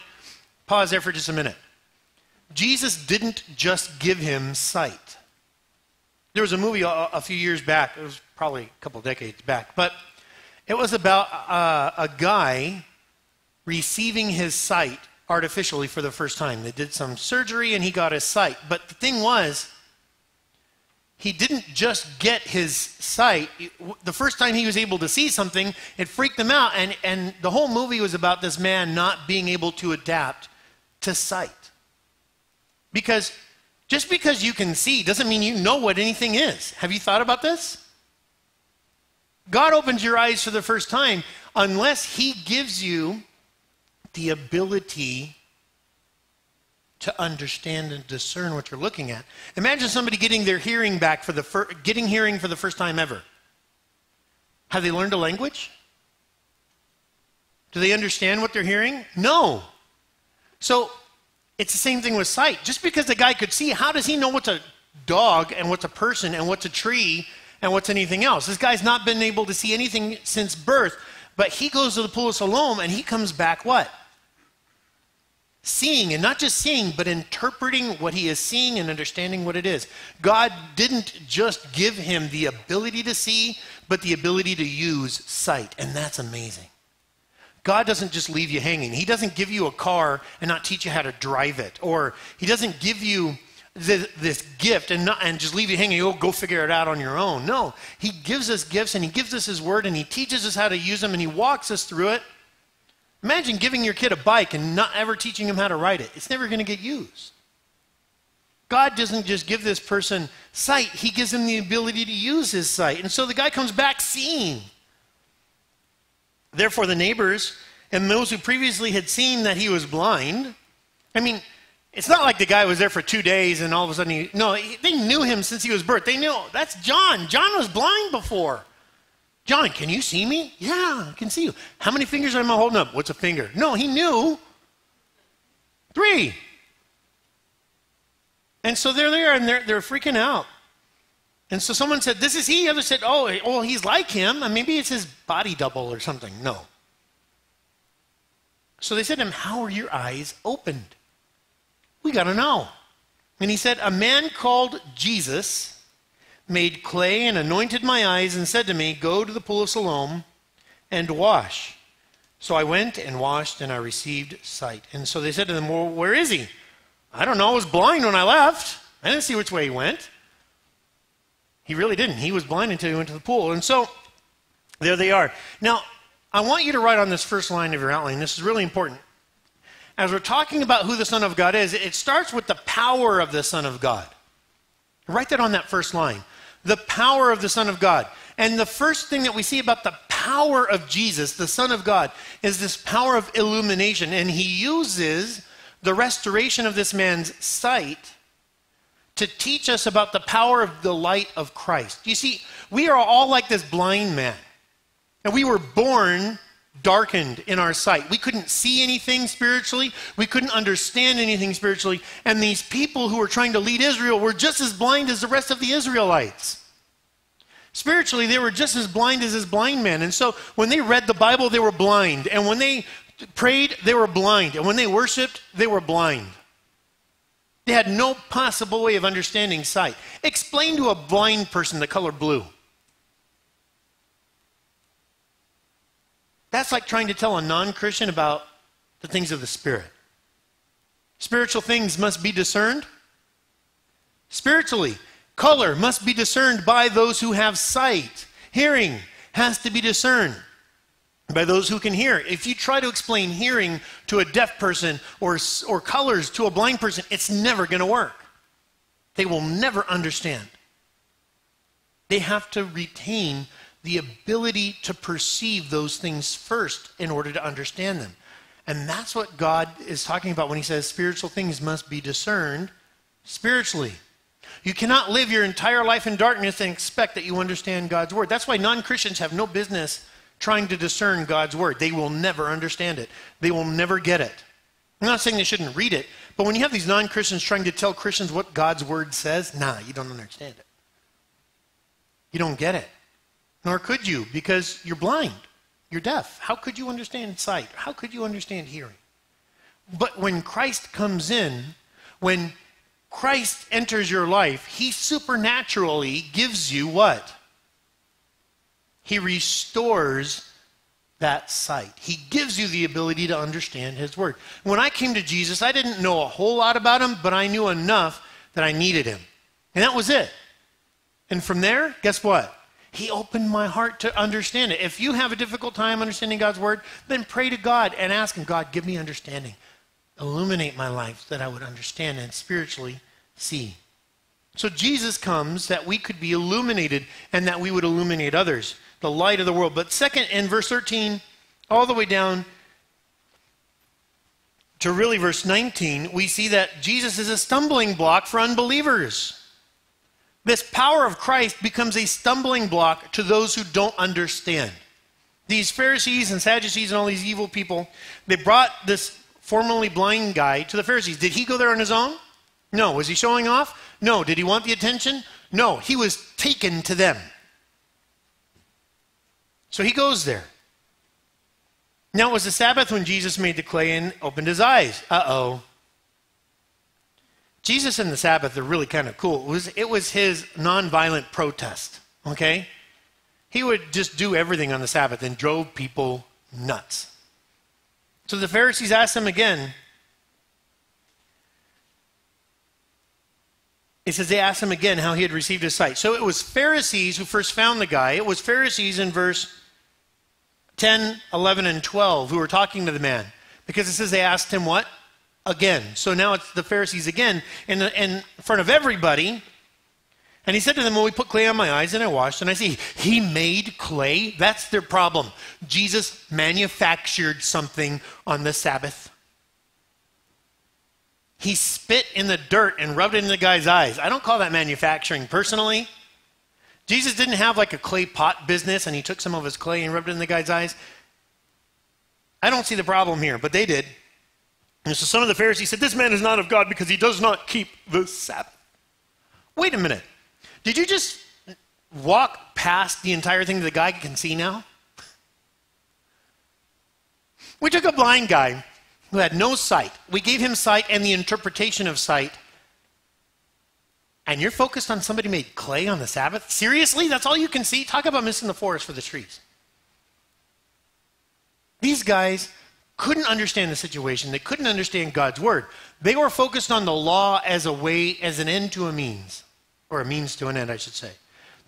pause there for just a minute. Jesus didn't just give him sight. There was a movie a, a few years back, it was probably a couple decades back, but it was about uh, a guy receiving his sight artificially for the first time. They did some surgery and he got his sight. But the thing was, he didn't just get his sight. The first time he was able to see something, it freaked him out. And, and the whole movie was about this man not being able to adapt to sight. Because just because you can see doesn't mean you know what anything is. Have you thought about this? God opens your eyes for the first time unless He gives you the ability to understand and discern what you're looking at. Imagine somebody getting their hearing back for the fir- getting hearing for the first time ever. Have they learned a language? Do they understand what they're hearing? No. So it's the same thing with sight. Just because the guy could see, how does he know what's a dog and what's a person and what's a tree and what's anything else? This guy's not been able to see anything since birth, but he goes to the pool of Siloam and he comes back what? Seeing, and not just seeing, but interpreting what he is seeing and understanding what it is. God didn't just give him the ability to see, but the ability to use sight, and that's amazing. God doesn't just leave you hanging. He doesn't give you a car and not teach you how to drive it. Or He doesn't give you this, this gift and, not, and just leave you hanging. Oh, go figure it out on your own. No, He gives us gifts and He gives us His word and He teaches us how to use them and He walks us through it. Imagine giving your kid a bike and not ever teaching him how to ride it. It's never going to get used. God doesn't just give this person sight, He gives him the ability to use his sight. And so the guy comes back seeing. Therefore, the neighbors and those who previously had seen that he was blind, I mean, it's not like the guy was there for two days and all of a sudden he, no, they knew him since he was birth. They knew, that's John. John was blind before. John, can you see me? Yeah, I can see you. How many fingers am I holding up? What's a finger? No, he knew. Three. And so they're there and they're, they're freaking out. And so someone said, This is he. Others said, Oh, eh, well, he's like him. Uh, maybe it's his body double or something. No. So they said to him, How are your eyes opened? We got to know. And he said, A man called Jesus made clay and anointed my eyes and said to me, Go to the pool of Siloam and wash. So I went and washed, and I received sight. And so they said to them, Well, where is he? I don't know. I was blind when I left. I didn't see which way he went. He really didn't. He was blind until he went to the pool. And so there they are. Now, I want you to write on this first line of your outline. This is really important. As we're talking about who the Son of God is, it starts with the power of the Son of God. Write that on that first line. The power of the Son of God. And the first thing that we see about the power of Jesus, the Son of God, is this power of illumination. And he uses the restoration of this man's sight to teach us about the power of the light of Christ. You see, we are all like this blind man. And we were born darkened in our sight. We couldn't see anything spiritually. We couldn't understand anything spiritually. And these people who were trying to lead Israel were just as blind as the rest of the Israelites. Spiritually, they were just as blind as this blind man. And so when they read the Bible, they were blind. And when they prayed, they were blind. And when they worshiped, they were blind. They had no possible way of understanding sight. Explain to a blind person the color blue. That's like trying to tell a non Christian about the things of the Spirit. Spiritual things must be discerned. Spiritually, color must be discerned by those who have sight. Hearing has to be discerned by those who can hear. If you try to explain hearing to a deaf person or, or colors to a blind person, it's never going to work. They will never understand. They have to retain the ability to perceive those things first in order to understand them. And that's what God is talking about when he says spiritual things must be discerned spiritually. You cannot live your entire life in darkness and expect that you understand God's word. That's why non Christians have no business trying to discern God's word. They will never understand it, they will never get it. I'm not saying they shouldn't read it, but when you have these non Christians trying to tell Christians what God's word says, nah, you don't understand it. You don't get it. Nor could you, because you're blind. You're deaf. How could you understand sight? How could you understand hearing? But when Christ comes in, when Christ enters your life, he supernaturally gives you what? He restores that sight. He gives you the ability to understand his word. When I came to Jesus, I didn't know a whole lot about him, but I knew enough that I needed him. And that was it. And from there, guess what? He opened my heart to understand it. If you have a difficult time understanding God's word, then pray to God and ask Him, God, give me understanding. Illuminate my life that I would understand and spiritually see. So Jesus comes that we could be illuminated and that we would illuminate others, the light of the world. But second, in verse 13, all the way down to really verse 19, we see that Jesus is a stumbling block for unbelievers. This power of Christ becomes a stumbling block to those who don't understand. These Pharisees and Sadducees and all these evil people, they brought this formerly blind guy to the Pharisees. Did he go there on his own? No. Was he showing off? No. Did he want the attention? No. He was taken to them. So he goes there. Now it was the Sabbath when Jesus made the clay and opened his eyes. Uh oh. Jesus and the Sabbath are really kind of cool. It was, it was his nonviolent protest, okay? He would just do everything on the Sabbath and drove people nuts. So the Pharisees asked him again. It says they asked him again how he had received his sight. So it was Pharisees who first found the guy. It was Pharisees in verse 10, 11, and 12 who were talking to the man. Because it says they asked him what? Again. So now it's the Pharisees again in, in front of everybody. And he said to them, Well, we put clay on my eyes and I washed, and I see he made clay. That's their problem. Jesus manufactured something on the Sabbath. He spit in the dirt and rubbed it in the guy's eyes. I don't call that manufacturing personally. Jesus didn't have like a clay pot business and he took some of his clay and rubbed it in the guy's eyes. I don't see the problem here, but they did. And so some of the Pharisees said, This man is not of God because he does not keep the Sabbath. Wait a minute. Did you just walk past the entire thing that the guy can see now? We took a blind guy who had no sight. We gave him sight and the interpretation of sight. And you're focused on somebody made clay on the Sabbath? Seriously? That's all you can see? Talk about missing the forest for the trees. These guys couldn't understand the situation. They couldn't understand God's word. They were focused on the law as a way, as an end to a means, or a means to an end, I should say.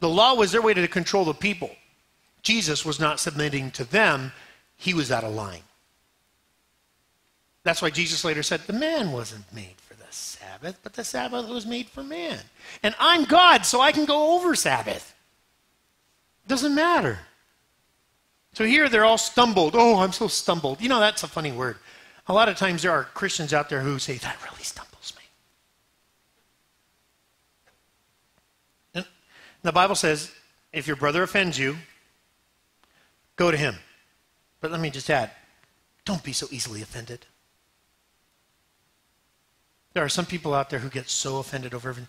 The law was their way to control the people. Jesus was not submitting to them, he was out of line. That's why Jesus later said, The man wasn't made for the Sabbath, but the Sabbath was made for man. And I'm God, so I can go over Sabbath. Doesn't matter. So here they're all stumbled. Oh, I'm so stumbled. You know, that's a funny word. A lot of times there are Christians out there who say, that really stumbles me. And the Bible says, if your brother offends you, go to him. But let me just add, don't be so easily offended. There are some people out there who get so offended over everything.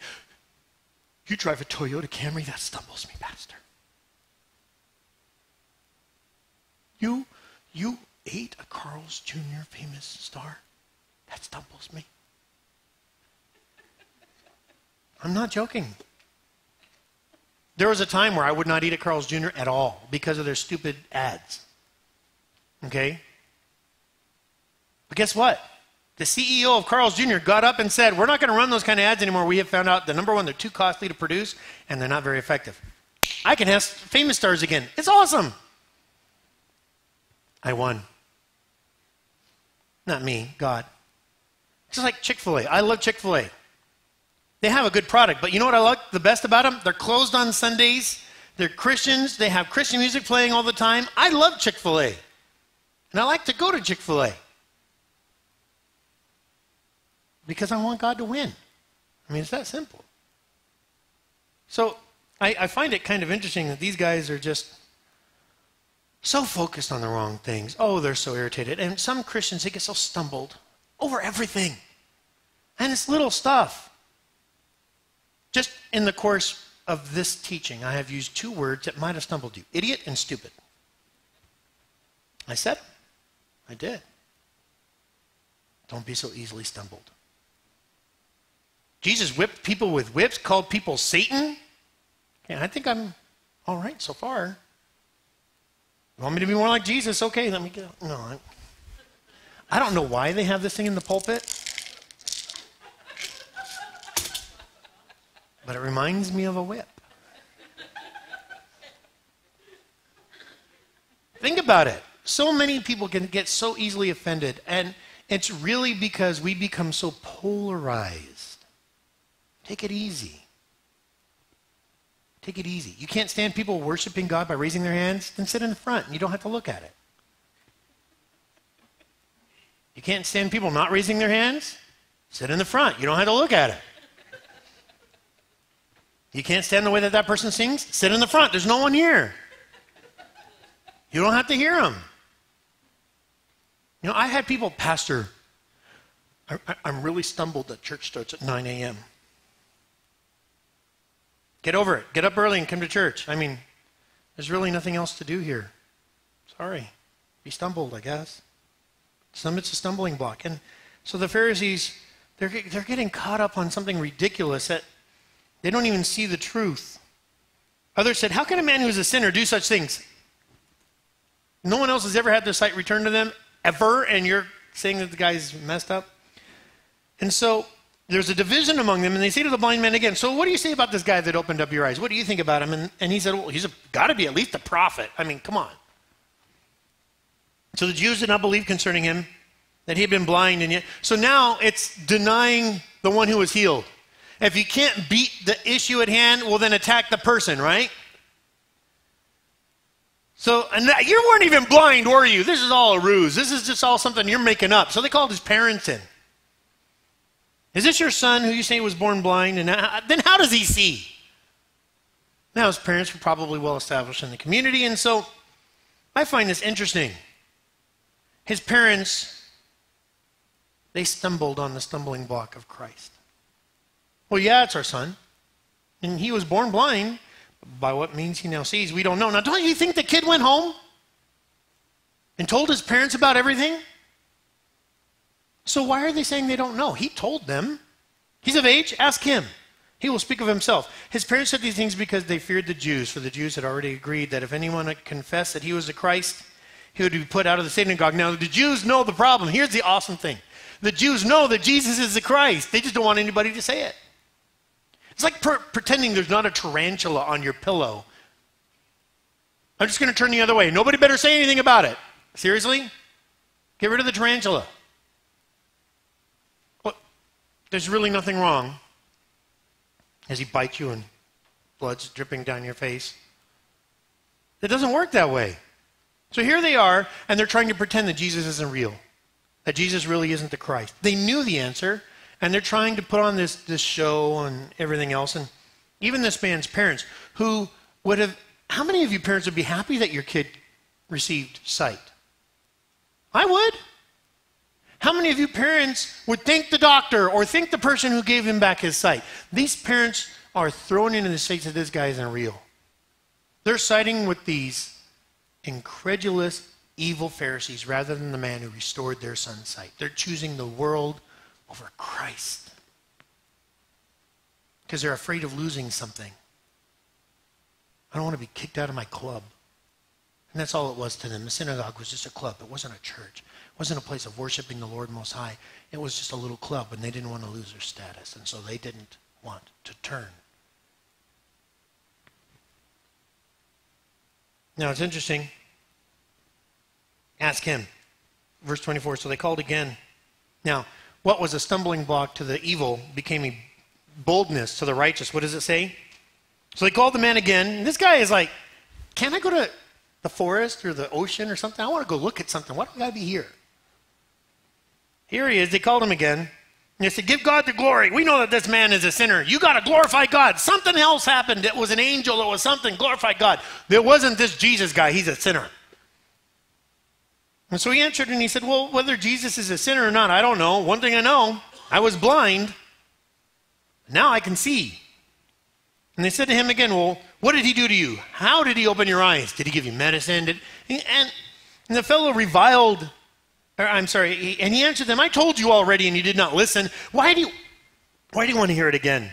You drive a Toyota Camry, that stumbles me, Pastor. You, you ate a Carl's Jr. famous star? That stumbles me. I'm not joking. There was a time where I would not eat at Carl's Jr. at all because of their stupid ads. Okay? But guess what? The CEO of Carl's Jr. got up and said, We're not going to run those kind of ads anymore. We have found out that number one, they're too costly to produce and they're not very effective. I can have famous stars again. It's awesome. I won. Not me, God. Just like Chick fil A. I love Chick fil A. They have a good product, but you know what I like the best about them? They're closed on Sundays. They're Christians. They have Christian music playing all the time. I love Chick fil A. And I like to go to Chick fil A. Because I want God to win. I mean, it's that simple. So I, I find it kind of interesting that these guys are just so focused on the wrong things. Oh, they're so irritated. And some Christians, they get so stumbled over everything. And it's little stuff. Just in the course of this teaching, I have used two words that might have stumbled you idiot and stupid. I said I did. Don't be so easily stumbled. Jesus whipped people with whips, called people Satan. Okay, I think I'm all right so far. You want me to be more like Jesus? Okay, let me go. No, I, I don't know why they have this thing in the pulpit. But it reminds me of a whip. Think about it. So many people can get so easily offended, and it's really because we become so polarized. Take it easy. Take it easy. You can't stand people worshiping God by raising their hands? Then sit in the front and you don't have to look at it. You can't stand people not raising their hands? Sit in the front. You don't have to look at it. You can't stand the way that that person sings? Sit in the front. There's no one here. You don't have to hear them. You know, I had people, Pastor, I, am really stumbled that church starts at 9 a.m. Get over it. Get up early and come to church. I mean, there's really nothing else to do here. Sorry. Be stumbled, I guess. Some it's a stumbling block. And so the Pharisees, they're, they're getting caught up on something ridiculous that they don't even see the truth. Others said, How can a man who is a sinner do such things? No one else has ever had their sight returned to them, ever, and you're saying that the guy's messed up? And so there's a division among them, and they say to the blind man again, So, what do you say about this guy that opened up your eyes? What do you think about him? And, and he said, Well, he's got to be at least a prophet. I mean, come on. So the Jews did not believe concerning him that he had been blind, and yet. So now it's denying the one who was healed. If you can't beat the issue at hand, well, then attack the person, right? So, and that, you weren't even blind, were you? This is all a ruse. This is just all something you're making up. So they called his parents in. Is this your son who you say was born blind? And then how does he see? Now, his parents were probably well established in the community, and so I find this interesting. His parents, they stumbled on the stumbling block of Christ. Well, yeah, it's our son. And he was born blind. By what means he now sees, we don't know. Now, don't you think the kid went home and told his parents about everything? So why are they saying they don't know? He told them. He's of age, ask him. He will speak of himself. His parents said these things because they feared the Jews, for the Jews had already agreed that if anyone confessed that he was the Christ, he would be put out of the synagogue. Now, the Jews know the problem. Here's the awesome thing the Jews know that Jesus is the Christ, they just don't want anybody to say it. It's like per- pretending there's not a tarantula on your pillow. I'm just going to turn the other way. Nobody better say anything about it. Seriously? Get rid of the tarantula. There's really nothing wrong as he bites you and blood's dripping down your face. It doesn't work that way. So here they are, and they're trying to pretend that Jesus isn't real, that Jesus really isn't the Christ. They knew the answer, and they're trying to put on this, this show and everything else. And even this man's parents, who would have, how many of you parents would be happy that your kid received sight? I would. How many of you parents would thank the doctor or thank the person who gave him back his sight? These parents are thrown into the face that this guy isn't real. They're siding with these incredulous, evil Pharisees rather than the man who restored their son's sight. They're choosing the world over Christ because they're afraid of losing something. I don't want to be kicked out of my club. And that's all it was to them. The synagogue was just a club, it wasn't a church. It wasn't a place of worshiping the Lord Most High. It was just a little club, and they didn't want to lose their status, and so they didn't want to turn. Now it's interesting. Ask him. Verse 24. So they called again. Now, what was a stumbling block to the evil became a boldness to the righteous. What does it say? So they called the man again. This guy is like, Can I go to the forest or the ocean or something? I want to go look at something. Why do I got to be here? Here he is. They called him again. And they said, Give God the glory. We know that this man is a sinner. You got to glorify God. Something else happened. It was an angel. It was something. Glorify God. There wasn't this Jesus guy. He's a sinner. And so he answered and he said, Well, whether Jesus is a sinner or not, I don't know. One thing I know I was blind. Now I can see. And they said to him again, Well, what did he do to you? How did he open your eyes? Did he give you medicine? Did, and, and the fellow reviled, or, I'm sorry, and he answered them, I told you already and you did not listen. Why do you, why do you want to hear it again?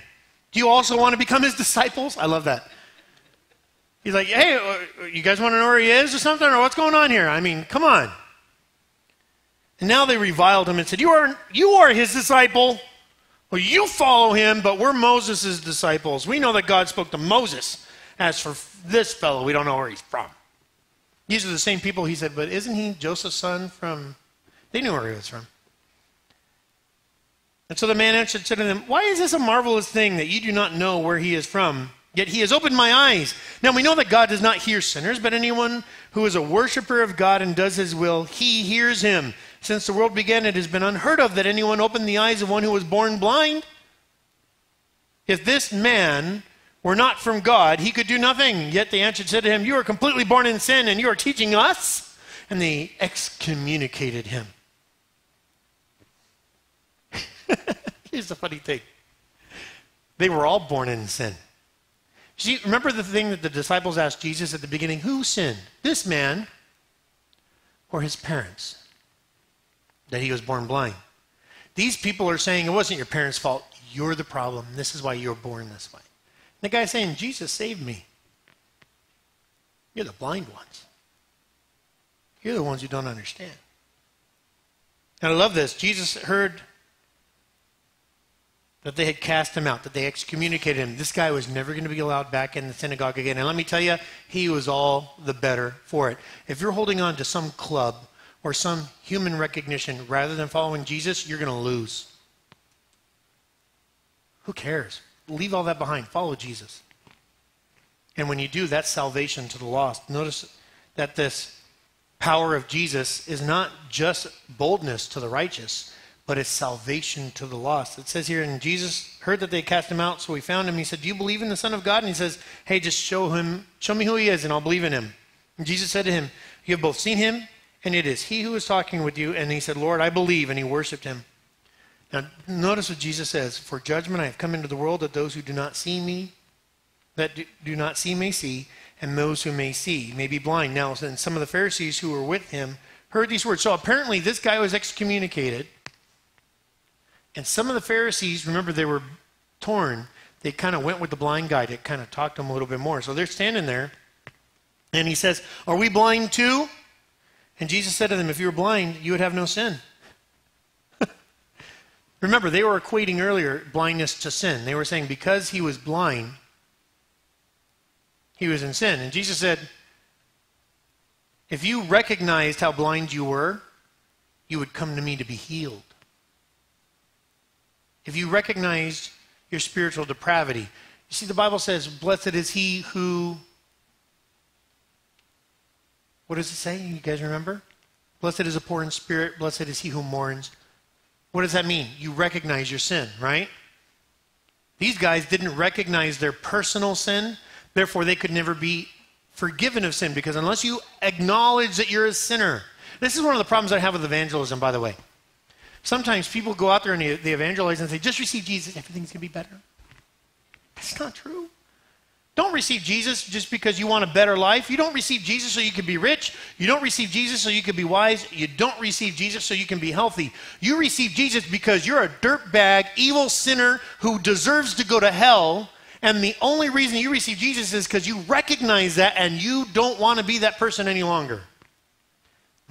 Do you also want to become his disciples? I love that. He's like, hey, uh, you guys want to know where he is or something? Or what's going on here? I mean, come on. And now they reviled him and said, You are, you are his disciple. Well, you follow him, but we're Moses' disciples. We know that God spoke to Moses. As for this fellow, we don't know where he's from. These are the same people he said, but isn't he Joseph's son from. They knew where he was from. And so the man answered said to them, Why is this a marvelous thing that you do not know where he is from? Yet he has opened my eyes. Now we know that God does not hear sinners, but anyone who is a worshiper of God and does his will, he hears him. Since the world began, it has been unheard of that anyone opened the eyes of one who was born blind. If this man were not from God, he could do nothing. Yet they answered, said to him, You are completely born in sin, and you are teaching us? And they excommunicated him. Here's the funny thing they were all born in sin. See, remember the thing that the disciples asked Jesus at the beginning who sinned? This man or his parents? that he was born blind. These people are saying it wasn't your parents' fault. You're the problem. This is why you're born this way. And the guy's saying, Jesus saved me. You're the blind ones. You're the ones who don't understand. And I love this. Jesus heard that they had cast him out, that they excommunicated him. This guy was never going to be allowed back in the synagogue again. And let me tell you, he was all the better for it. If you're holding on to some club or some human recognition rather than following Jesus, you're going to lose. Who cares? Leave all that behind. Follow Jesus. And when you do, that's salvation to the lost. Notice that this power of Jesus is not just boldness to the righteous, but it's salvation to the lost. It says here, and Jesus heard that they cast him out, so he found him. He said, Do you believe in the Son of God? And he says, Hey, just show him, show me who he is, and I'll believe in him. And Jesus said to him, You have both seen him, and it is he who is talking with you. And he said, Lord, I believe. And he worshiped him. Now, notice what Jesus says For judgment I have come into the world that those who do not see me, that do not see may see, and those who may see may be blind. Now, then some of the Pharisees who were with him heard these words. So apparently, this guy was excommunicated. And some of the Pharisees, remember, they were torn. They kind of went with the blind guy to kind of talk to him a little bit more. So they're standing there. And he says, Are we blind too? And Jesus said to them, If you were blind, you would have no sin. Remember, they were equating earlier blindness to sin. They were saying because he was blind, he was in sin. And Jesus said, If you recognized how blind you were, you would come to me to be healed. If you recognize your spiritual depravity, you see, the Bible says, Blessed is he who. What does it say? You guys remember? Blessed is the poor in spirit, blessed is he who mourns. What does that mean? You recognize your sin, right? These guys didn't recognize their personal sin, therefore, they could never be forgiven of sin because unless you acknowledge that you're a sinner, this is one of the problems I have with evangelism, by the way. Sometimes people go out there and they, evangelize and say, just receive Jesus, everything's going to be better. That's not true. Don't receive Jesus just because you want a better life. You don't receive Jesus so you can be rich. You don't receive Jesus so you can be wise. You don't receive Jesus so you can be healthy. You receive Jesus because you're a dirtbag, evil sinner who deserves to go to hell. And the only reason you receive Jesus is because you recognize that and you don't want to be that person any longer.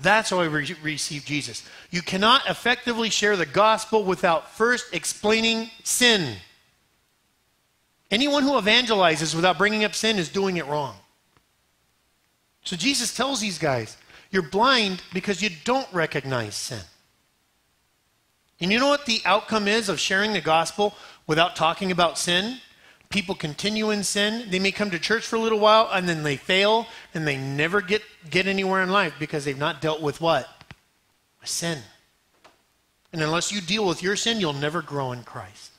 That's how we receive Jesus. You cannot effectively share the gospel without first explaining sin. Anyone who evangelizes without bringing up sin is doing it wrong. So Jesus tells these guys, you're blind because you don't recognize sin. And you know what the outcome is of sharing the gospel without talking about sin? People continue in sin. They may come to church for a little while and then they fail and they never get, get anywhere in life because they've not dealt with what? A sin. And unless you deal with your sin, you'll never grow in Christ.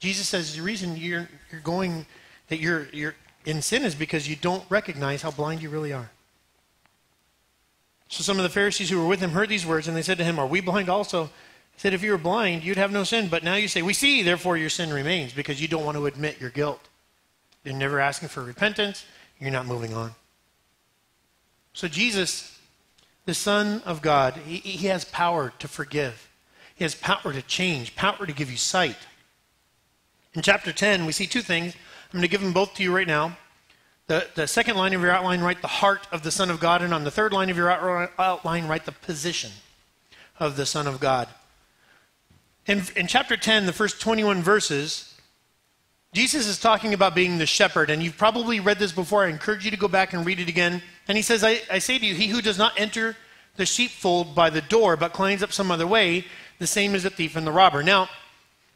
Jesus says the reason you're, you're going, that you're, you're in sin is because you don't recognize how blind you really are. So some of the Pharisees who were with him heard these words and they said to him, Are we blind also? Said, If you were blind, you'd have no sin. But now you say, We see, therefore your sin remains, because you don't want to admit your guilt. You're never asking for repentance. You're not moving on. So, Jesus, the Son of God, he, he has power to forgive, He has power to change, power to give you sight. In chapter 10, we see two things. I'm going to give them both to you right now. The, the second line of your outline, write the heart of the Son of God. And on the third line of your outline, write the position of the Son of God. In, in chapter 10, the first 21 verses, Jesus is talking about being the shepherd, and you've probably read this before. I encourage you to go back and read it again. And he says, I, I say to you, he who does not enter the sheepfold by the door, but climbs up some other way, the same is a thief and the robber. Now,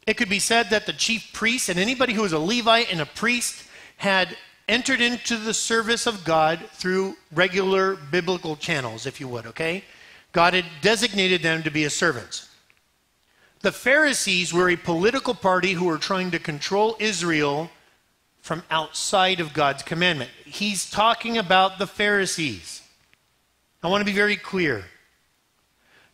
it could be said that the chief priest and anybody who was a Levite and a priest had entered into the service of God through regular biblical channels, if you would, okay? God had designated them to be his servants. The Pharisees were a political party who were trying to control Israel from outside of God's commandment. He's talking about the Pharisees. I want to be very clear.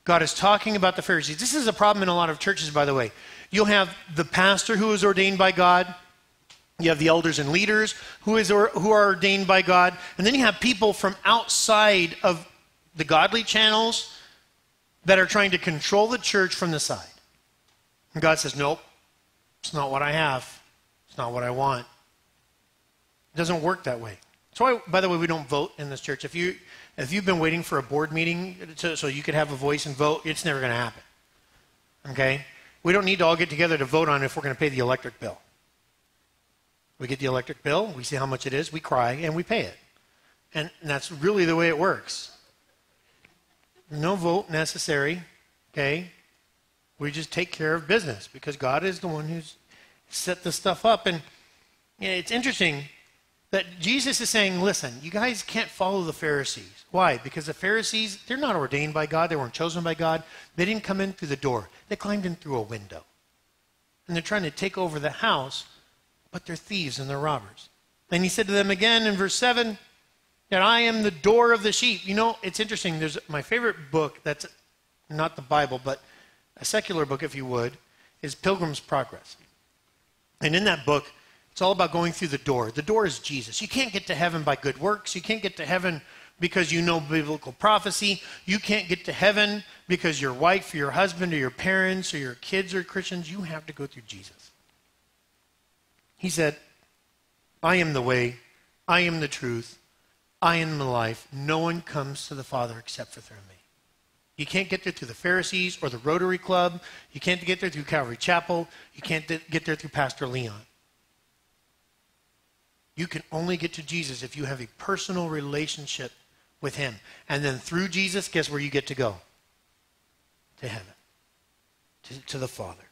God is talking about the Pharisees. This is a problem in a lot of churches, by the way. You'll have the pastor who is ordained by God. You have the elders and leaders who, is, or, who are ordained by God. And then you have people from outside of the godly channels that are trying to control the church from the side. And God says, Nope, it's not what I have. It's not what I want. It doesn't work that way. That's why, by the way, we don't vote in this church. If, you, if you've been waiting for a board meeting to, so you could have a voice and vote, it's never going to happen. Okay? We don't need to all get together to vote on if we're going to pay the electric bill. We get the electric bill, we see how much it is, we cry, and we pay it. And, and that's really the way it works. No vote necessary, okay? We just take care of business because God is the one who's set this stuff up. And it's interesting that Jesus is saying, listen, you guys can't follow the Pharisees. Why? Because the Pharisees, they're not ordained by God, they weren't chosen by God. They didn't come in through the door, they climbed in through a window. And they're trying to take over the house, but they're thieves and they're robbers. And he said to them again in verse 7 that I am the door of the sheep. You know, it's interesting. There's my favorite book that's not the Bible, but a secular book, if you would, is Pilgrim's Progress. And in that book, it's all about going through the door. The door is Jesus. You can't get to heaven by good works. You can't get to heaven because you know biblical prophecy. You can't get to heaven because your wife or your husband or your parents or your kids are Christians. You have to go through Jesus. He said, I am the way, I am the truth, I am the life. No one comes to the Father except for through me. You can't get there through the Pharisees or the Rotary Club. You can't get there through Calvary Chapel. You can't get there through Pastor Leon. You can only get to Jesus if you have a personal relationship with Him. And then through Jesus, guess where you get to go? To heaven, to, to the Father.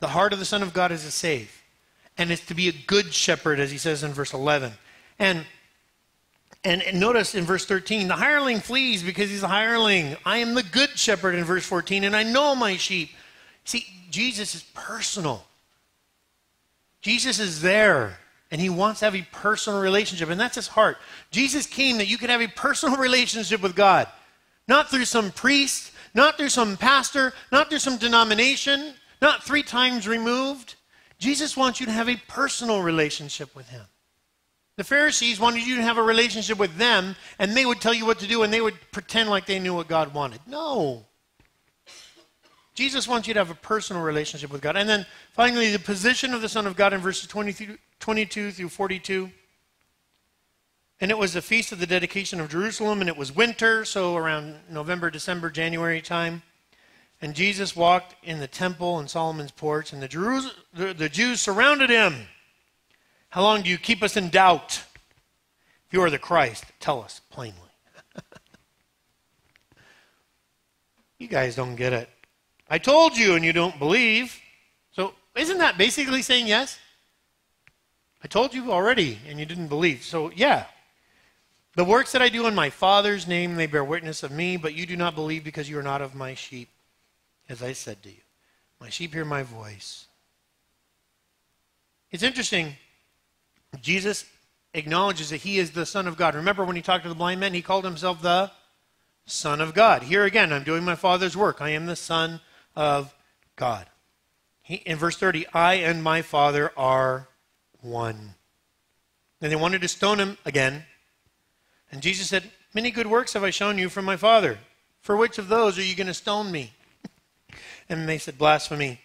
The heart of the Son of God is to save, and it's to be a good shepherd, as he says in verse 11. And and, notice in verse 13, the hireling flees because he's a hireling. I am the good shepherd in verse 14, and I know my sheep. See, Jesus is personal. Jesus is there, and he wants to have a personal relationship, and that's his heart. Jesus came that you could have a personal relationship with God, not through some priest, not through some pastor, not through some denomination, not three times removed. Jesus wants you to have a personal relationship with him. The Pharisees wanted you to have a relationship with them, and they would tell you what to do, and they would pretend like they knew what God wanted. No. Jesus wants you to have a personal relationship with God. And then finally, the position of the Son of God in verses 22 through 42. And it was the feast of the dedication of Jerusalem, and it was winter, so around November, December, January time. And Jesus walked in the temple in Solomon's porch, and the, Jews, the, the Jews surrounded him. How long do you keep us in doubt? If you are the Christ, tell us plainly. you guys don't get it. I told you and you don't believe. So, isn't that basically saying yes? I told you already and you didn't believe. So, yeah. The works that I do in my Father's name, they bear witness of me, but you do not believe because you are not of my sheep, as I said to you. My sheep hear my voice. It's interesting. Jesus acknowledges that he is the Son of God. Remember when he talked to the blind man, he called himself the Son of God. Here again, I'm doing my Father's work. I am the Son of God. He, in verse 30, I and my Father are one. And they wanted to stone him again. And Jesus said, Many good works have I shown you from my Father. For which of those are you going to stone me? and they said, Blasphemy.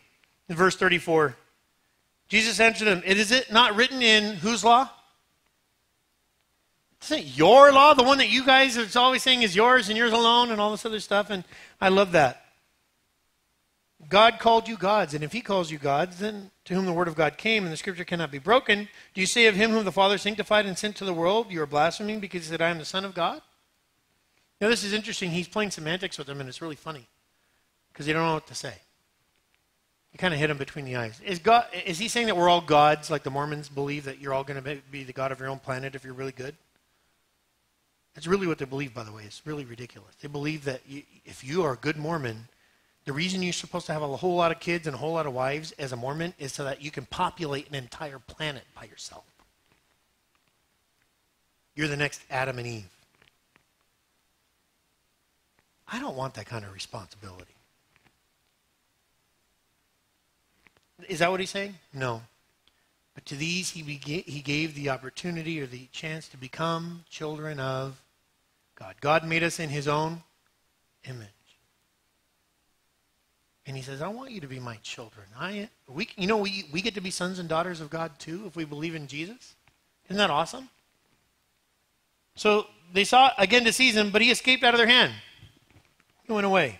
In verse 34, Jesus answered them, Is it not written in whose law? Isn't your law, the one that you guys are always saying is yours and yours alone and all this other stuff? And I love that. God called you gods, and if he calls you gods, then to whom the word of God came and the scripture cannot be broken, do you say of him whom the Father sanctified and sent to the world, you are blaspheming because he said, I am the Son of God? Now, this is interesting. He's playing semantics with them, and it's really funny because they don't know what to say. You kind of hit him between the eyes. Is, God, is he saying that we're all gods, like the Mormons believe that you're all going to be the God of your own planet if you're really good? That's really what they believe, by the way. It's really ridiculous. They believe that you, if you are a good Mormon, the reason you're supposed to have a whole lot of kids and a whole lot of wives as a Mormon is so that you can populate an entire planet by yourself. You're the next Adam and Eve. I don't want that kind of responsibility. Is that what he's saying? No. But to these he, began, he gave the opportunity or the chance to become children of God. God made us in his own image. And he says, I want you to be my children. I, we, you know, we, we get to be sons and daughters of God too if we believe in Jesus. Isn't that awesome? So they saw again to seize him, but he escaped out of their hand. He went away.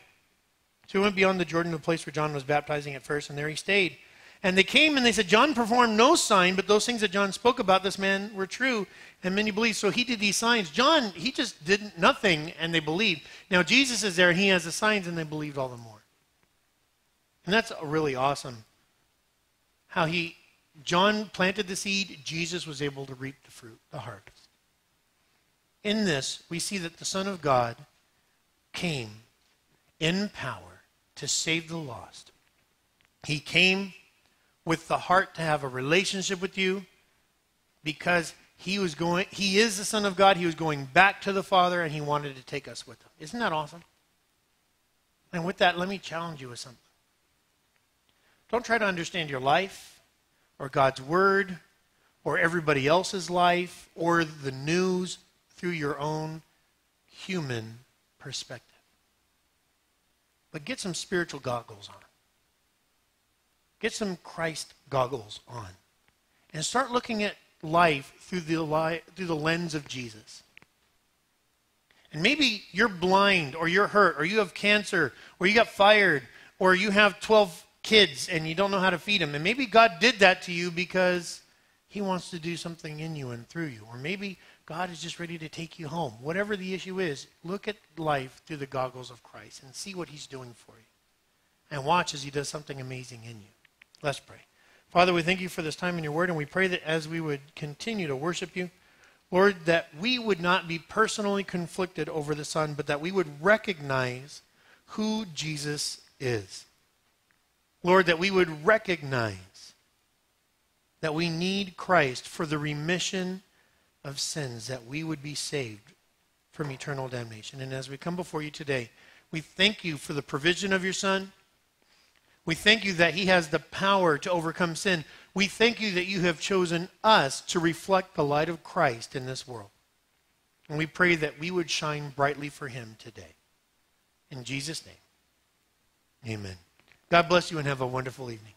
So he went beyond the Jordan to the place where John was baptizing at first, and there he stayed. And they came and they said, John performed no sign, but those things that John spoke about this man were true, and many believed. So he did these signs. John, he just did nothing, and they believed. Now Jesus is there, and he has the signs, and they believed all the more. And that's really awesome. How he, John planted the seed, Jesus was able to reap the fruit, the harvest. In this, we see that the Son of God came in power to save the lost. He came with the heart to have a relationship with you because he was going he is the son of god. He was going back to the father and he wanted to take us with him. Isn't that awesome? And with that let me challenge you with something. Don't try to understand your life or god's word or everybody else's life or the news through your own human perspective. But get some spiritual goggles on Get some Christ goggles on and start looking at life through the, li- through the lens of Jesus. And maybe you're blind or you're hurt or you have cancer or you got fired or you have 12 kids and you don't know how to feed them. And maybe God did that to you because he wants to do something in you and through you. Or maybe God is just ready to take you home. Whatever the issue is, look at life through the goggles of Christ and see what he's doing for you. And watch as he does something amazing in you. Let's pray. Father, we thank you for this time in your word, and we pray that as we would continue to worship you, Lord, that we would not be personally conflicted over the Son, but that we would recognize who Jesus is. Lord, that we would recognize that we need Christ for the remission of sins, that we would be saved from eternal damnation. And as we come before you today, we thank you for the provision of your Son. We thank you that he has the power to overcome sin. We thank you that you have chosen us to reflect the light of Christ in this world. And we pray that we would shine brightly for him today. In Jesus' name, amen. God bless you and have a wonderful evening.